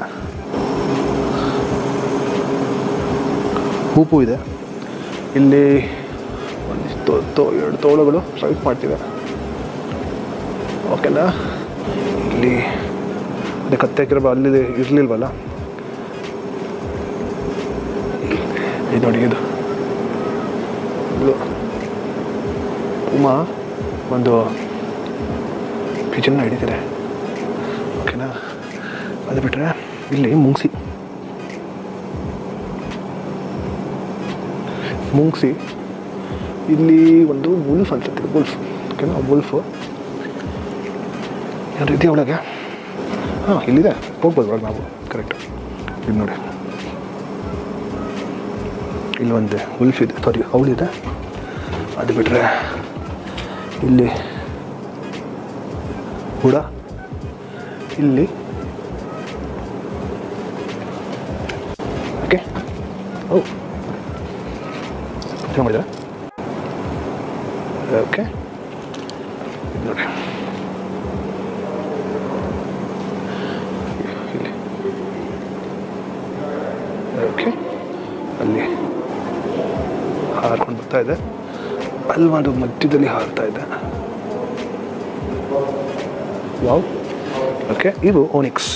ಹೂಪು ಇದೆ. ಇಲ್ಲಿ ಒಂದಿಷ್ಟು ತೋ, ಎರಡು ತೋಳುಗಳು ಸ್ಟ್ರೈಕ್ ಮಾಡ್ತಿವೆ ಓಕೆನಾ ಇಲ್ಲಿ ಅದೇ ಕತ್ತೆ ಹಾಕಿರೋ ಅಲ್ಲಿ ಇರಲಿಲ್ವಲ್ಲ? ಇದು ನೋಡಿ ಇದು. ಉಮಾ ಒಂದು ಪಿಜನ್ನ ಹಿಡಿದಿದೆ ಓಕೆನಾ ಅದು ಬಿಟ್ಟರೆ ಇಲ್ಲಿ ಮುಂಗ್ಸಿ. ಮುಂಗ್ಸಿ ಇಲ್ಲಿ ಒಂದು ವುಲ್ಫ್ ಅನ್ಸುತ್ತೆ ವುಲ್ಫ್ ಓಕೆನಾ ವುಲ್ಫು ರೀತಿ ಒಳಗೆ? ಹಾಂ, ಇಲ್ಲಿದೆ. ಹೋಗ್ಬೋದು ಒಳಗೆ ನಾವು. ಕರೆಕ್ಟ್ ಇದು ನೋಡಿ. ಇಲ್ಲಿ ಒಂದು ಉಲ್ಫ್ ಇದೆ. ಸಾರಿ ಅವಳಿದೆ. ಅದು ಬಿಟ್ಟರೆ ಇಲ್ಲಿ ಕೂಡ ಇಲ್ಲಿ. ಓಕೆ. ಓ. ಮಾಡಿದ್ರೆ? ಓಕೆ. ನೋಡಿ ಇಲ್ಲಿ. ಓಕೆ. ಅಲ್ಲಿ ಹಾರ್ಕೊಂಡು ಬರ್ತಾ ಇದೆ. ಅಲ್ಲಿ ಒಂದು ಮಧ್ಯದಲ್ಲಿ ಹಾರ್ತಾ ಇದೆ. ವಾವ್ ಓಕೆ ಇದು ಓನಿಕ್ಸ್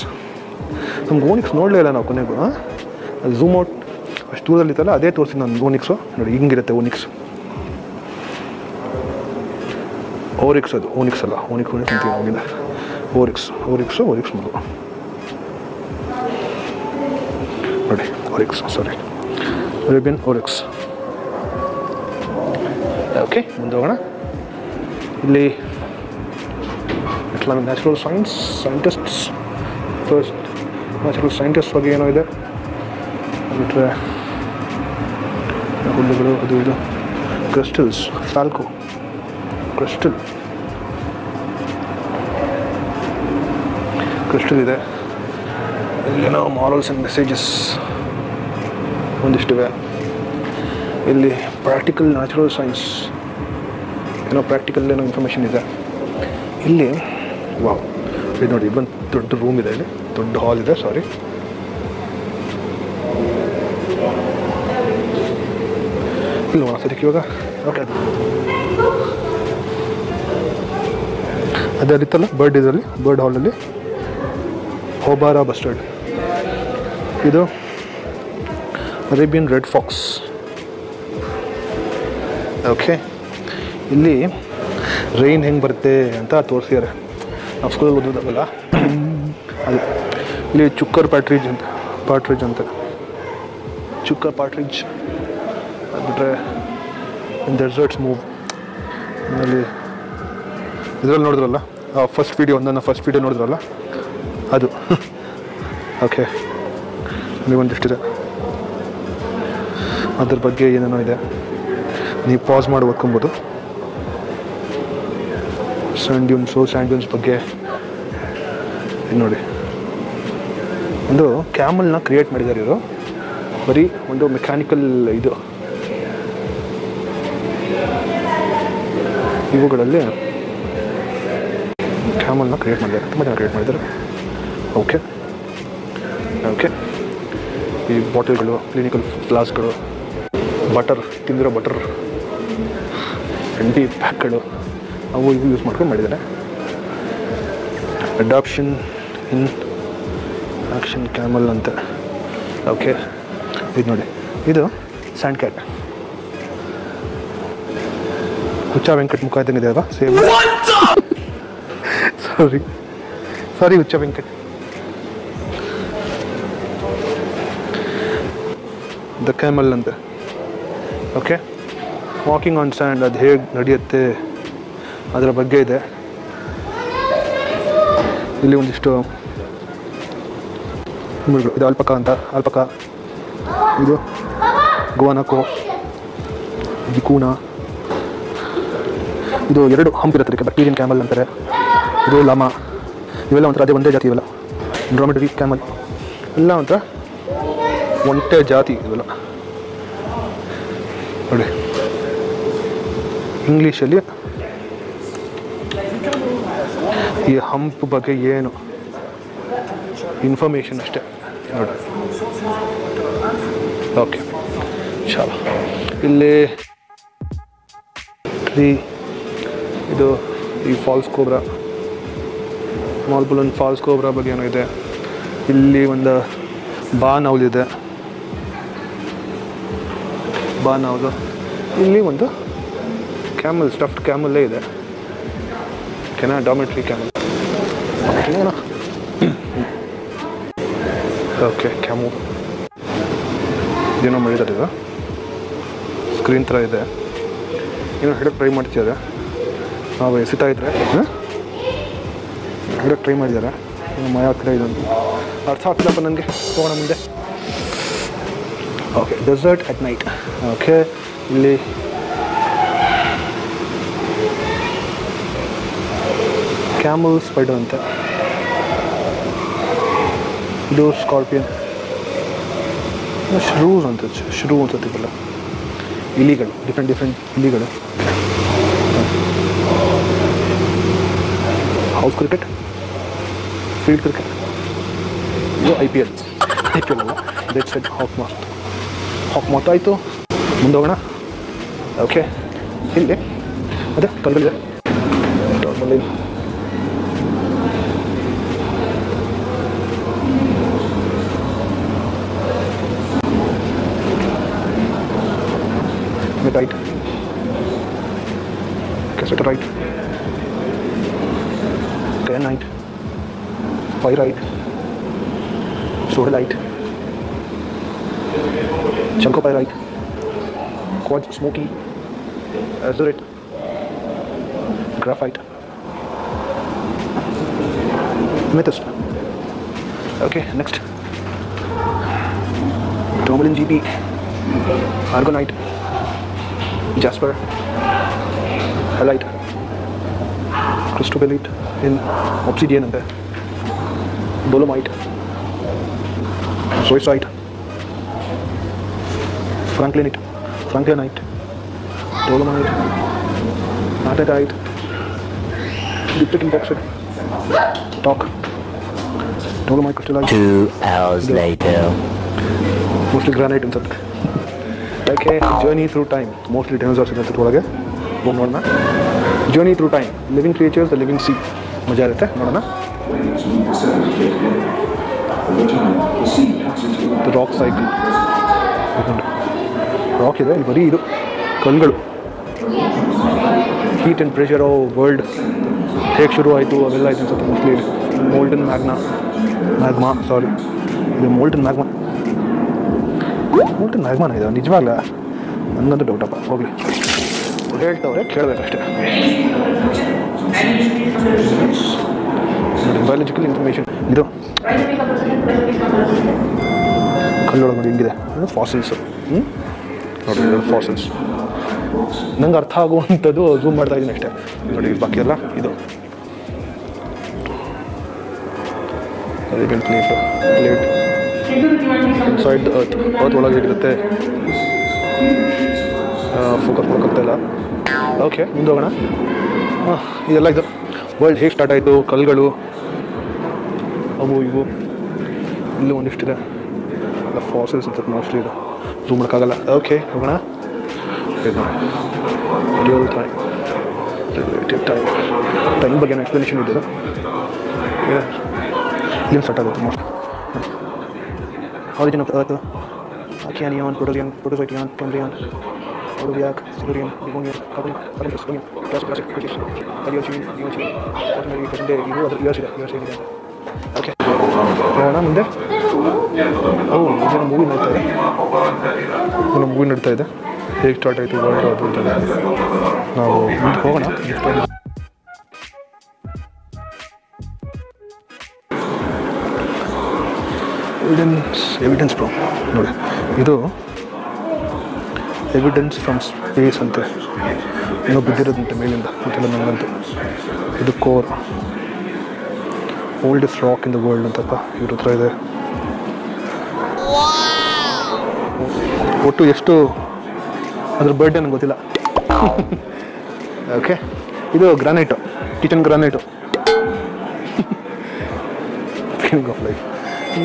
ನಮ್ಗೆ ಓನಿಕ್ಸ್ ನೋಡಲೇ ಇಲ್ಲ ನಾವು ಕೊನೆಗೂ ಅದು ಝೂಮ್ ಔಟ್ ಅಷ್ಟು ದೂರದಲ್ಲಿತ್ತಲ್ಲ ಅದೇ ತೋರಿಸಿ ನಾನು ಓನಿಕ್ಸು ನೋಡಿ, ಹಿಂಗಿರುತ್ತೆ ಓನಿಕ್ಸ್ ಓರಿಕ್ಸ್ ಅದು ಓನಿಕ್ಸ್ ಅಲ್ಲ. ಓನಿಕ್ಸ್ ಓನಿಕ್ಸ್ ಅಂತ ಹೋಗಿದೆ ಓರಿಕ್ಸ್ ಓರಿಕ್ಸು ಓರಿಕ್ಸ್ ಮೊದಲು ನೋಡಿ oryx sorry Arabian oryx okay ಮುಂದೆ ಹೋಗೋಣ. ಇಲ್ಲಿ Islamic natural science scientists first natural scientist ಬಗ್ಗೆ ಏನೋ ಇದೆ. ಬಿಟ್ಟರೆ ಹುಲ್ಲುಗಳು, ಅದು ಇದು. ಕ್ರಿಸ್ಟಲ್ಸ್ ಫ್ಯಾಲ್ಕೋ ಕ್ರಿಸ್ಟಲ್ ಕ್ರಿಸ್ಟಲ್ ಇದೆ. ಇಲ್ಲೇನೋ ಮಾರಲ್ಸ್ ಆ್ಯಂಡ್ ಮೆಸೇಜಸ್ ಒಂದಿಷ್ಟಿವೆ. ಇಲ್ಲಿ ಪ್ರಾಕ್ಟಿಕಲ್ ನ್ಯಾಚುರಲ್ ಸೈನ್ಸ್ ಏನೋ ಪ್ರಾಕ್ಟಿಕಲ್ ಏನೋ ಇನ್ಫಾರ್ಮೇಷನ್ ಇದೆ. ಇಲ್ಲಿ ವಾವ್ ಇದು ನೋಡಿ ಬಂದು ದೊಡ್ಡ ರೂಮ್ ಇದೆ ಇಲ್ಲಿ. ದೊಡ್ಡ ಹಾಲ್ ಇದೆ ಸಾರಿ ಇಲ್ಲಿ ನೋಡೋಣ ಸದ್ಯಕ್ಕೆ ಇವಾಗ. ಓಕೆ ಅದೇ ಅದಿತ್ತಲ್ಲ ಬರ್ಡ್ ಇದರಲ್ಲಿ ಬರ್ಡ್ ಹಾಲಲ್ಲಿ ಹೋಬಾರ ಸ್ಟ್ಯಾಂಡ್ ಇದು ಅರೇಬಿಯನ್ ರೆಡ್ ಫಾಕ್ಸ್ ಓಕೆ ಇಲ್ಲಿ ರೈನ್ ಹೆಂಗೆ ಬರುತ್ತೆ ಅಂತ ತೋರಿಸಿದ್ದಾರೆ. ನಾವು ಸ್ಕೂಲಲ್ಲಿ ಓದೋದಾಗಲ್ಲ ಅದೇ. ಇಲ್ಲಿ ಚುಕ್ಕರ್ ಪ್ಯಾಟ್ರಿಜ್ ಅಂತ, ಪಾಟ್ರಿಜ್ ಅಂತ. ಚುಕ್ಕರ್ ಪಾಟ್ರಿಜ್. ಅದು ಬಿಟ್ಟರೆ ಡೆಸರ್ಟ್ಸ್ ಮೂವ್ ಆಮೇಲೆ ಇದರಲ್ಲಿ ನೋಡಿದ್ರಲ್ಲ? ಫಸ್ಟ್ ವೀಡಿಯೋ ಒಂದನ್ನು ಫಸ್ಟ್ ವೀಡಿಯೋ ನೋಡಿದ್ರಲ್ಲ? ಅದು. ಓಕೆ ಅಲ್ಲಿ ಒಂದಿಷ್ಟಿದೆ. ಅದ್ರ ಬಗ್ಗೆ ಏನೇನೋ ಇದೆ. ನೀವು ಪಾಸ್ ಮಾಡಿ ಓದ್ಕೊಬೋದು. ಸ್ಯಾಂಡ್ ಡ್ಯೂನ್ಸು ಸ್ಯಾಂಡ್ ಡ್ಯೂನ್ಸ್ ಬಗ್ಗೆ ನೋಡಿ. ಒಂದು ಕ್ಯಾಮಲ್ನ ಕ್ರಿಯೇಟ್ ಮಾಡಿದ್ದಾರೆ ಇವರು. ಬರೀ ಒಂದು ಮೆಕ್ಯಾನಿಕಲ್ ಇದು. ಇವುಗಳಲ್ಲಿ ಕ್ಯಾಮಲ್ನ ಕ್ರಿಯೇಟ್ ಮಾಡಿದ್ದಾರೆ. ತುಂಬ ಜನ ಕ್ರಿಯೇಟ್ ಮಾಡಿದ್ದಾರೆ. ಓಕೆ. ಓಕೆ. ಈ ಬಾಟಲ್ಗಳು, ಕ್ಲಿನಿಕಲ್ ಫ್ಲಾಸ್ಗಳು ಬಟರ್, ತಿಂದಿರೋ ಬಟರ್, ಅಂಡಿ ಪ್ಯಾಕ್ಗಳು. ಅವು ಇವು ಯೂಸ್ ಮಾಡ್ಕೊಂಡು ಮಾಡಿದ್ದಾರೆ. ಅಡಾಪ್ಷನ್ ಇನ್ ಆಕ್ಷನ್ ಕ್ಯಾಮಲ್ ಅಂತ. ಓಕೆ ಇದು ನೋಡಿ. ಇದು ಸ್ಯಾಂಡ್ ಕ್ಯಾಟ್ ಹುಚ್ಚ ವೆಂಕಟ್ ಮುಖ ಇದ್ದಂಗೆ ಅಲ್ವಾ same sorry sorry Huccha Venkat. The camel ಅಂತ. ಓಕೆ ವಾಕಿಂಗ್ ಆನ್ ಸ್ಯಾಂಡ್ ಅದು ಹೇಗೆ ನಡೆಯುತ್ತೆ? ಅದರ ಬಗ್ಗೆ ಇದೆ. ಇಲ್ಲಿ ಒಂದಿಷ್ಟು. ಇದು ಅಲ್ಪಕ ಅಂತ. ಅಲ್ಪಕ. ಇದು ಗುವನಕು ಗಿಕೂಣ ಇದು ಎರಡು ಹಂಪಿರುತ್ತೆ ಇದಕ್ಕೆ ಬ್ಯಾಕ್ಟೀರಿಯನ್ ಕ್ಯಾಮಲ್ ಅಂತಾರೆ. ಇದು ಲಮ. ಇವೆಲ್ಲ ಒಂಥರ ಅದೇ ಒಂದೇ ಜಾತಿ ಇವೆಲ್ಲ. ಡ್ರಾಮೆಟರಿ ಕ್ಯಾಮಲ್ ಎಲ್ಲ ಒಂಥರ ಒಂಟೆ ಜಾತಿ ಇವೆಲ್ಲ. ನೋಡಿ. ಇಂಗ್ಲೀಷಲ್ಲಿ ಈ ಹಂಪ್ ಬಗ್ಗೆ ಏನು? ಇನ್ಫಾರ್ಮೇಷನ್ ಅಷ್ಟೇ. ನೋಡಿ. ಓಕೆ ಚಾಲ ಇಲ್ಲಿ ಟ್ರೀ ಇದು ಈ false cobra Malpolon false cobra ಬಗ್ಗೆ ಏನೋ ಇದೆ. ಇಲ್ಲಿ ಒಂದು ಬಾ ಇದೆ. ಬಾನ್ ನೌಲು ಇಲ್ಲಿ ಒಂದು ಕ್ಯಾಮಲ್ ಸ್ಟಫ್ಡ್ ಕ್ಯಾಮಲ್ಲೇ ಇದೆ. ಕೆನ ಡಾಮೆಟ್ರಿ ಕ್ಯಾಮಲ್ ಏನೋ. ಓಕೆ, ಕ್ಯಾಮು. ಏನೋ ಮಾಡಿದ್ದಾರೆ ಇದು. ಸ್ಕ್ರೀನ್ ಥರ ಇದೆ. ಏನೋ ಹಿಡಕ್ಕೆ ಟ್ರೈ ಮಾಡ್ತಿದ್ದಾರೆ ನಾವು ಎಸಿತಾ ಇದ್ರೆ ಹಿಡಕ್ಕೆ ಟ್ರೈ ಮಾಡಿದ್ದಾರೆ ಮಯ ಇದೆ ಇದೊಂದು ಅರ್ಥ ಆಗ್ತಿಲ್ಲಪ್ಪ ನನಗೆ. ಹೋಗೋಣ ಮುಂದೆ. Okay desert at night okay, ಇಲ್ಲಿ ಕ್ಯಾಮಲ್ ಸ್ಪೈಡರ್ ಅಂತ. ಇದು ಸ್ಕಾರ್ಪಿಯನ್ ಶ್ರೂಸ್ ಅಂತ ಶ್ರೂ ಅನ್ಸತ್ತಿಲ್ಲ ಇಲಿಗಳು ಡಿಫ್ರೆಂಟ್ ಡಿಫ್ರೆಂಟ್ ಇಲಿಗಳು ಹೌಸ್ ಕ್ರಿಕೆಟ್ ಫೀಲ್ಡ್ ಕ್ರಿಕೆಟ್ ಇದು I P L I P L ಅಲ್ಲ debt set hawk mast hawk moth ಆಯಿತು ಮುಂದೆ ಹೋಗೋಣ ಓಕೆ ಇಲ್ಲಿ ಅದೇ ಕಲ್ಗಳಿದೆ right. Kyanite pyrite sodalite chunkopyrite quartz smoky. Azurite graphite. Amethyst okay next. Tourmaline GP, argonite. Jasper. Halite Crystobelite in Obsidian and there, Dolomite, Zoisite, Franklinite, Franklinite, Dolomite, Natatite, Diptyque bauxite, Talk, Dolomite crystallite, Two hours later. mostly granite ಅನ್ಸುತ್ತೆ okay journey through time mostly dinosaurs ಇದೆ ಒಳಗೆ ಹೋಗಿ ನೋಡೋಣ journey through time living creatures the living sea ಮಜಾ ಇರುತ್ತೆ, ನೋಡೋಣ. ರಾಕ್ ಸೈಕಲ್ ರಾಕ್ ಇದೆ, ಇಲ್ಲಿ ಬರೀ ಇದು. ಕಲ್ಗಳು ಹೀಟ್ ಆ್ಯಂಡ್ ಪ್ರೆಷರ್ ವರ್ಲ್ಡ್ ಹೇಗೆ ಶುರು ಆಯಿತು, ಅವೆಲ್ಲ ಇದೆ ಅನ್ಸುತ್ತೆ mostly molten magna magma sorry ಇದು ಮೋಲ್ಟನ್ ಮ್ಯಾಗ್ಮಾ ಮೋಲ್ಟನ್ ಮ್ಯಾಗ್ಮಾನ ಇದು, ನಿಜವಾಗ್ಲ? ನನಗಂತೂ ಡೌಟಪ್ಪ ಹೋಗಲಿ. ಹೇಳ್ತವ್ರೆ ಕೇಳಬೇಕಷ್ಟೇ ಬಯಾಲಜಿಕಲ್ ಇನ್ಫಾರ್ಮೇಷನ್ ಇದು ಕಲ್ಲೊಳಗೆ ನೋಡಿ ಹಿಂಗಿದೆ. ಫಾಸಿಲ್ಸ್ ಹ್ಞೂ ನೋಡಿ ಫಾಸಿಲ್ಸ್ ನಂಗೆ ಅರ್ಥ ಆಗುವಂಥದ್ದು ಝೂಮ್ ಮಾಡ್ತಾ ಇದ್ದೀನಿ ಅಷ್ಟೇ. ನೋಡಿ ಬಾಕಿ ಎಲ್ಲ ಇದು. Plate plate side earth earth ಒಳಗೆ ಇರುತ್ತೆ ಫೋಕಸ್ ಮಾಡ್ಕೊತಾ ಇಲ್ಲ. ಓಕೆ ಮುಂದೆ ಹೋಗೋಣ. ಆ, ಇದೆಲ್ಲ ಇದು ವರ್ಲ್ಡ್ ಹೇಗೆ ಸ್ಟಾರ್ಟ್ ಆಯಿತು ಕಲ್ಗಳು? ಅವು ಇವು. ಇಲ್ಲೂ ಒಂದಿಷ್ಟಿದೆ. ಎಲ್ಲ ಫಾಸಲ್ಸ್ ಅಂತ ಮೋಸ್ಟ್ಲಿ ಇದು. ಝೂಮ್ ಮಾಡೋಕ್ಕಾಗಲ್ಲ ಓಕೆ ಹೋಗೋಣ. ಟೈಮ್ ಬಗ್ಗೆ ಟೈಮ್ ಬಗ್ಗೆ ಎಕ್ಸ್ಪ್ಲನೇಷನ್ ಇದೆ ಏನು ಸ್ಟಾರ್ಟ್ ಆಗುತ್ತೆ most origin of the earth, Archean, Protean, Protozoian, Cambrian, Ordoviriac, Silurian, okay ಮುಂದೆ ಮೂವಿ ನೋಡ್ತಾ ಇದೆ ಮೂವಿ ನಡೀತಾ ಇದೆ ಹೇಗೆ ಸ್ಟಾರ್ಟ್ ಆಯಿತು ಡಾಕ್ಟರ್ ಅಂತ ನಾವು ಮುಂದೆ ಹೋಗೋಣ ಎವಿಡೆನ್ಸ್ ಎವಿಡೆನ್ಸ್ ಪ್ರೋ ನೋಡಿ, ಇದು ಎವಿಡೆನ್ಸ್ ಫ್ರಮ್ ಸ್ಪೇಸ್ ಅಂತೆ. ಏನೋ ಬಿದ್ದಿರೋದಂತೆ ಮೇಲಿಂದ ಅಂತೆಲ್ಲ ನನಗಂತೂ ಇದು core. Oldest rock in the world ಅಂತಪ್ಪ, ಇವ್ರ ಹತ್ರ ಇದೆ. ಒಟ್ಟು ಎಷ್ಟು? ಅದ್ರ ಬರ್ಡೇ ನನಗೆ ಗೊತ್ತಿಲ್ಲ. ಓಕೆ ಇದು ಗ್ರಾನೈಟು ಕಿಚನ್ ಗ್ರಾನೈಟು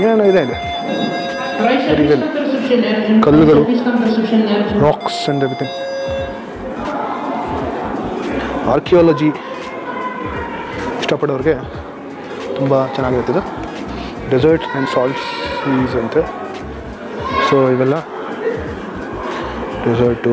ಏನೋ ಇದೆ ಇದೆ. ಕಲ್ಲುಗಳು ರಾಕ್ಸ್ ಆ್ಯಂಡ್ ಎವ್ರಿಥಿಂಗ್ ಆರ್ಕಿಯಾಲಜಿ ಇಷ್ಟಪಡೋರಿಗೆ ತುಂಬ ಚೆನ್ನಾಗಿರುತ್ತೆ ಇದು ಡೆಸರ್ಟ್ಸ್ ಆ್ಯಂಡ್ ಸಾಲ್ಟ್ ಸೀಸ್ ಅಂತೆ. ಸೊ ಇವೆಲ್ಲ ಡೆಸರ್ಟು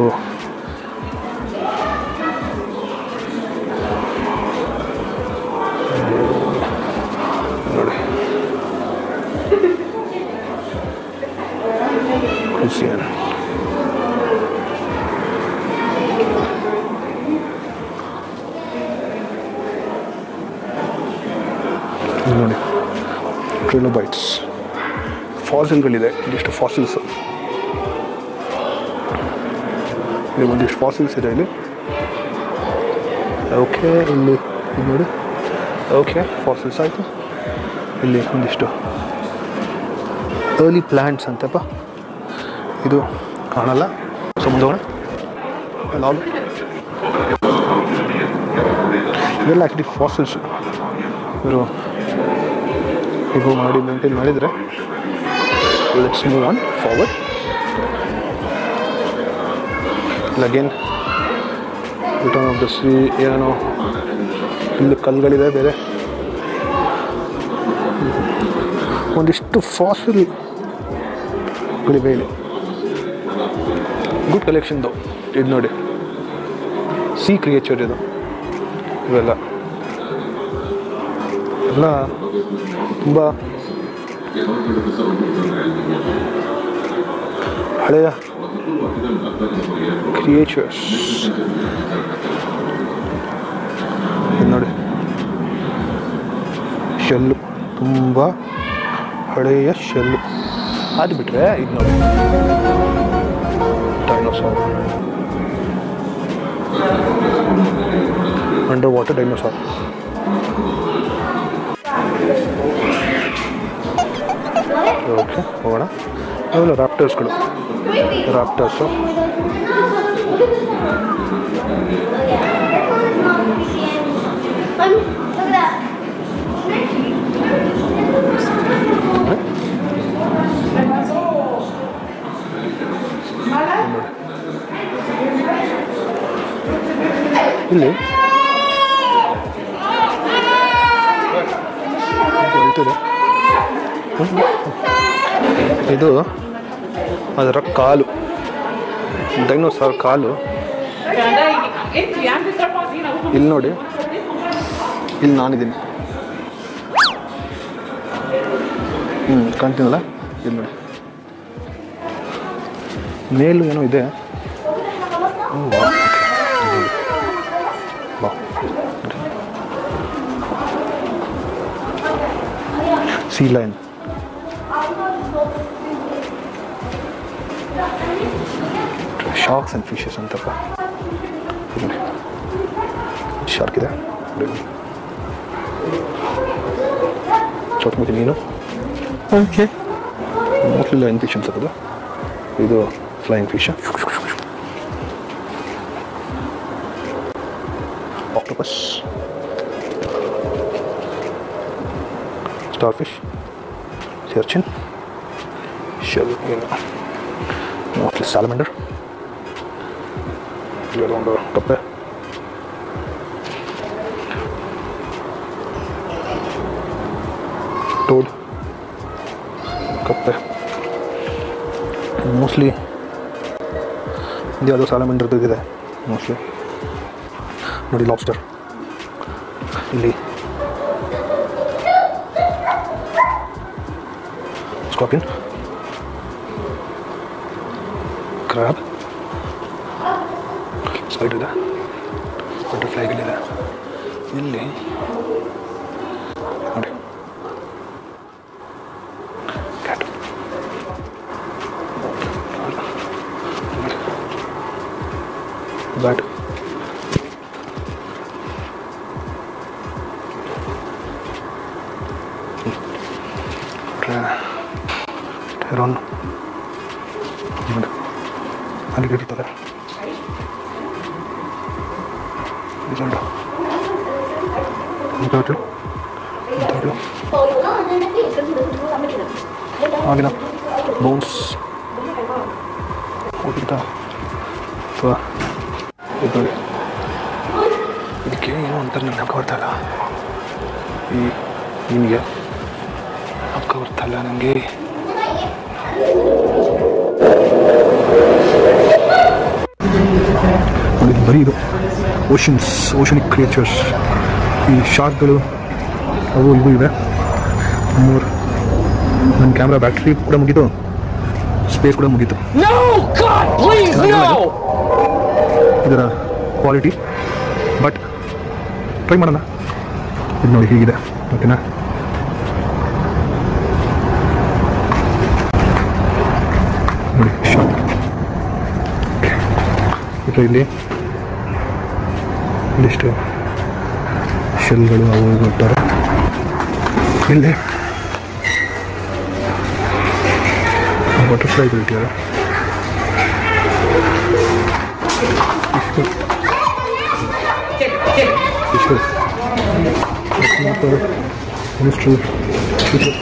ಟ್ರಿಲೋಬೈಟ್ಸ್ ಫಾಸಿಲ್ಗಳಿದೆ ಇಲ್ಲಿಷ್ಟು ಫಾಸಿಲ್ಸ್ ಇಲ್ಲಿ ಒಂದಿಷ್ಟು ಫಾಸಿಲ್ಸ್ ಇದೆ ಇಲ್ಲಿ. ಓಕೆ ಇಲ್ಲಿ ಇದು ನೋಡಿ. ಓಕೆ ಫಾಸಿಲ್ಸ್ ಆಯಿತು. ಇಲ್ಲಿ ಒಂದಿಷ್ಟು ಅರ್ಲಿ ಪ್ಲ್ಯಾಂಟ್ಸ್ ಅಂತಪ್ಪ. ಇದು ಕಾಣಲ್ಲ. ಸೊ ಮುಂದೆ ಹೋಗೋಣ ಲಾಗ್. ಇದೆಲ್ಲ ಆ್ಯಕ್ಚುಲಿ ಫಾಸಿಲ್ಸ್ ಇವರು ಇದು ಮಾಡಿ ಮೇಂಟೈನ್ ಮಾಡಿದರೆ ಲೆಟ್ಸ್ ಮೂವ್ ಆನ್ ಫಾರ್ವರ್ಡ್ ಲಗೇನ್ ರಿಟರ್ನ್ ಆಫ್ ದ ಸಿ ಏನೋ ಇಲ್ಲಿ ಕಲ್ಲುಗಳಿದೆ ಬೇರೆ. ಒಂದಿಷ್ಟು ಫಾಸಿಲ್ಗಳಿವೆ ಇಲ್ಲಿ. ಗುಡ್ ಕಲೆಕ್ಷನ್ದು ಇದು ನೋಡಿ. ಸಿ ಕ್ರಿಯೇಚರ್ ಇದು. ಇವೆಲ್ಲ. ಎಲ್ಲ ತುಂಬ ಹಳೆಯ ಕ್ರಿಯೇಚರ್ಸ್ ನೋಡಿ. ಶೆಲ್ಲು. ತುಂಬ ಹಳೆಯ ಶೆಲ್ಲು. ಅದು ಬಿಟ್ಟರೆ ಇದು ನೋಡಿ. Dinosaur under water dinosaur okay ಹೋಗೋಣ. ಅವೆಲ್ಲ ರಾಪ್ಟರ್ಸ್ಗಳು ರಾಪ್ಟರ್ಸು ಇಲ್ಲಿ. ಇದು. ಅದರ ಕಾಲು. ಡೈನೋಸಾರ್ ಕಾಲು. ಇಲ್ಲಿ ನೋಡಿ. ಇಲ್ಲಿ ನಾನಿದ್ದೀನಿ. ಹ್ಞೂ ಕಾಣ್ತೀನಲ್ಲ ಇಲ್ಲಿ ನೋಡಿ. ಮೇಲು ಏನೋ ಇದೆ. Sea lion. Sharks and fishes Anthappa shark ಇದೆ ಚೌಟ್ಮುಖಿ ಮೀನು ಓಕೆ ಮೋಸ್ಟ್ಲಿ ಲೈನ್ ಫಿಶ್ ಅನ್ಸುತ್ತದು ಇದು ಫ್ಲೈಯಿಂಗ್ ಫಿಶ್ ಆಕ್ಟೋಪಸ್ ಸ್ಟಾರ್ಫಿಶ್ ಸರ್ಚಿನ್ ಶೆಲ್ ಏನು ಮೋಸ್ಟ್ಲಿ ಸ್ಯಾಲಮೆಂಡರ್ ಇಲ್ಲಿ ಒಂದು ಕಪ್ಪೆ ಟೋಡ್ ಕಪ್ಪೆ ಮೋಸ್ಟ್ಲಿ ಇದು ಯಾವುದೋ ಸ್ಯಾಲಮೆಂಡರ್ದು ಇದೆ ಮೋಸ್ಟ್ಲಿ ನೋಡಿ ಲಾಬ್ಸ್ಟರ್ ಇಲ್ಲಿ ಸ್ಕಾರ್ಪಿನ್ ಕ್ರಾಬ್ ಸ್ಪೈಡರ್ ಇದೆ ಬಟರ್ಫ್ಲೈಗಳಿದೆ ಇಲ್ಲಿ ಓಷನಿಕ್ ಕ್ರಿಯೇಚರ್ಸ್ ಈ ಶಾರ್ಕ್ಗಳು ಅವು ಇವು ಇವೆ. ಮೂರು. ನನ್ನ ಕ್ಯಾಮ್ರಾ ಬ್ಯಾಟ್ರಿ ಕೂಡ ಮುಗೀತು. ಸ್ಪೇಸ್ ಕೂಡ ಮುಗೀತು! ಇದರ ಕ್ವಾಲಿಟಿ ಬಟ್ ಟ್ರೈ ಮಾಡೋಣ. ಇದು ನೋಡಿ ಹೀಗಿದೆ. ಓಕೆನಾ ನೋಡಿ ಶಾರ್ಟ್ ಇಲ್ಲಿ. ಇಲ್ಲಿಷ್ಟು ಶೆಲ್ಗಳು ಅವು ಇವು ಇಟ್ಟಾರೆ ಇಲ್ಲಿ ಬಟರ್ಫ್ಲೈಗಳು ಇಟ್ಟಿದ್ದಾರೆ. ಇಷ್ಟು. ಇಷ್ಟು. ಇಷ್ಟು. ಇಷ್ಟು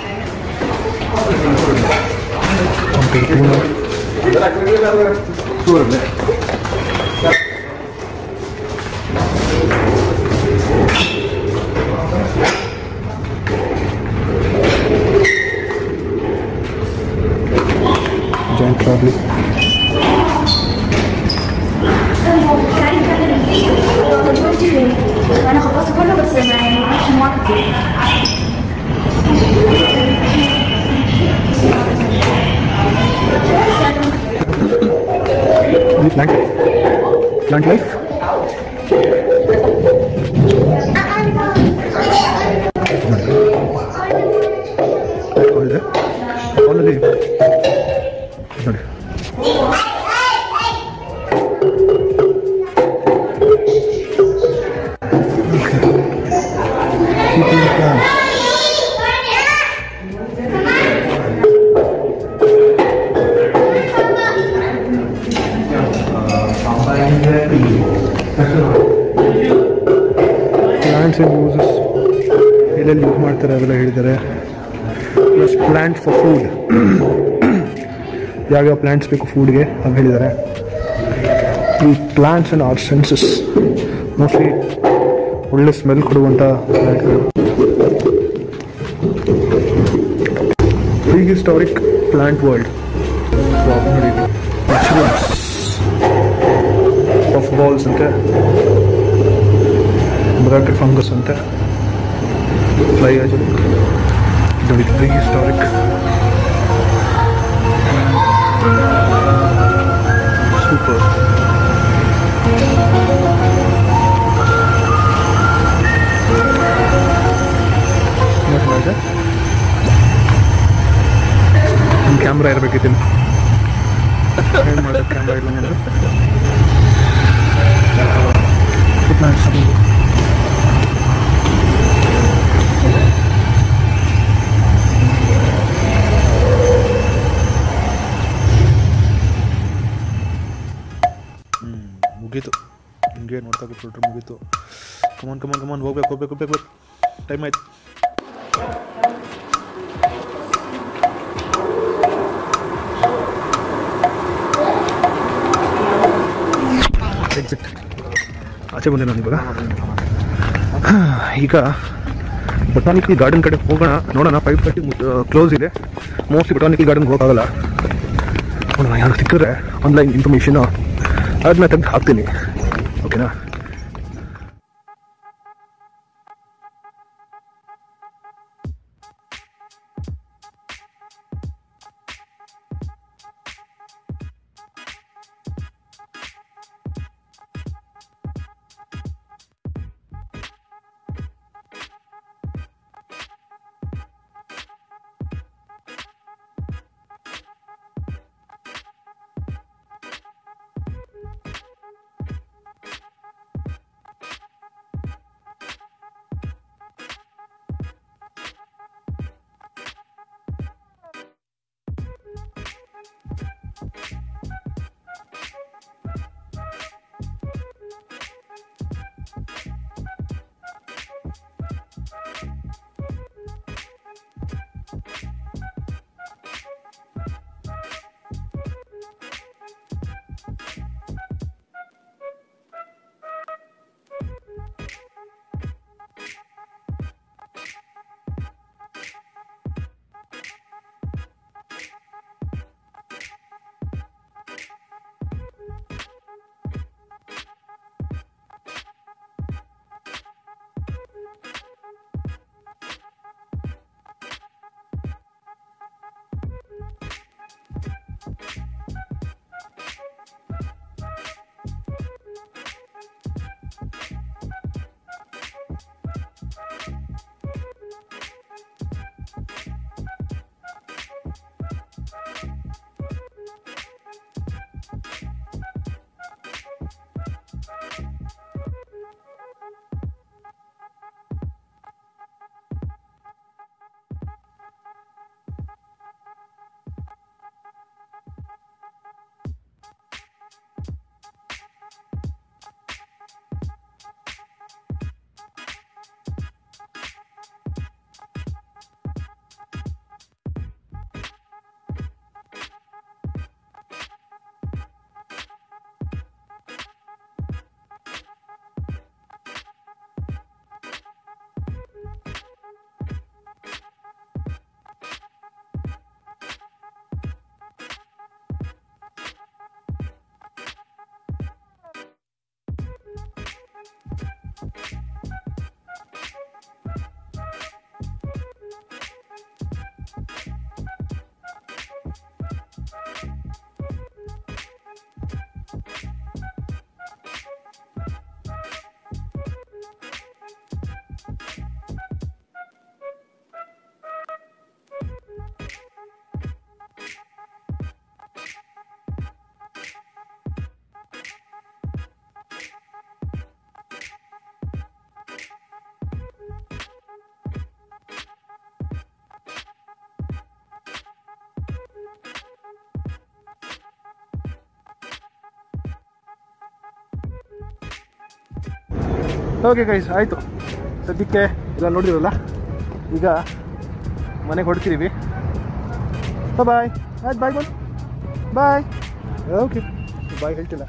ಯಾವ್ಯಾವ ಪ್ಲಾಂಟ್ಸ್ ಬೇಕು ಫುಡ್ಗೆ ಅಂತ ಹೇಳಿದ್ದಾರೆ ಈ plants and our senses mostly ಒಳ್ಳೆ ಸ್ಮೆಲ್ ಕೊಡುವಂಥ ಪ್ಲಾಂಟ್ಗಳು ಪ್ರೀ ಹಿಸ್ಟಾರಿಕ್ ಪ್ಲಾಂಟ್ ವರ್ಲ್ಡ್ ನೋಡಿ ಮಶ್ರೂಮ್ಸ್ ಪಫ್ ಬಾಲ್ಸ್ ಅಂತೆ ಬ್ರಾಕೆಟ್ ಫಂಗಸ್ ಅಂತೆ ಫ್ಲೈ ಆಜ್ ನೋಡಿ ಪ್ರೀ ಹಿಸ್ಟಾರಿಕ್ ಕ್ಯಾಮ್ರಾ ಇರಬೇಕಿತ್ತು ಏನು ಮಾಡೋದು ಕ್ಯಾಮ್ರಾ ಇಲ್ಲ ಅಂದರೆ ಪ್ಲಾಂಟ್ಸ್ ಮುಗೀತು ಹಿಂಗೆ ನೋಡ್ತಾ ಕೂತ್ಬಿಟ್ರೆ ಮುಗೀತು ಕಮಾನ್ ಕಮಾನ್ ಕಮಾನ್ ಹೋಗ್ಬೇಕು ಹೋಗ್ಬೇಕು ಹೋಗ್ಬೇಕು ಟೈಮ್ ಆಯ್ತು ಎಕ್ಸಿಟ್ ಆಚೆ ಬಂದೆ ನಾನು ಇವಾಗ. ಈಗ ಬೊಟಾನಿಕಲ್ ಗಾರ್ಡನ್ ಕಡೆ ಹೋಗೋಣ. ನೋಡೋಣ ಫೈವ್ ತರ್ಟಿ ಕ್ಲೋಸ್ ಇದೆ. ಮೋಸ್ಟ್ಲಿ ಬೊಟಾನಿಕಲ್ ಗಾರ್ಡನ್ಗೆ ಹೋಗೋಲ್ಲ ನೋಡೋಣ ಯಾರು ಸಿಕ್ಕಿದ್ರೆ ಆನ್ಲೈನ್ ಇನ್ಫಾರ್ಮೇಷನ್ ಅದನ್ನ ತೆಗೆದು ಹಾಕ್ತೀನಿ. ಓಕೆನಾ ಓಕೆ ಗೈಸ್ ಆಯಿತು. ಸದ್ಯಕ್ಕೆ ಎಲ್ಲ ನೋಡಿರಲ್ಲ ಈಗ ಮನೆಗೆ ಹೊಡ್ತಿದ್ದೀವಿ ಬಾಯ್ ಆಯ್ತು ಬಾಯ್ ಬಂದು ಬಾಯ್ ಓಕೆ ಬಾಯ್ ಹೇಳ್ತಿಲ್ಲ.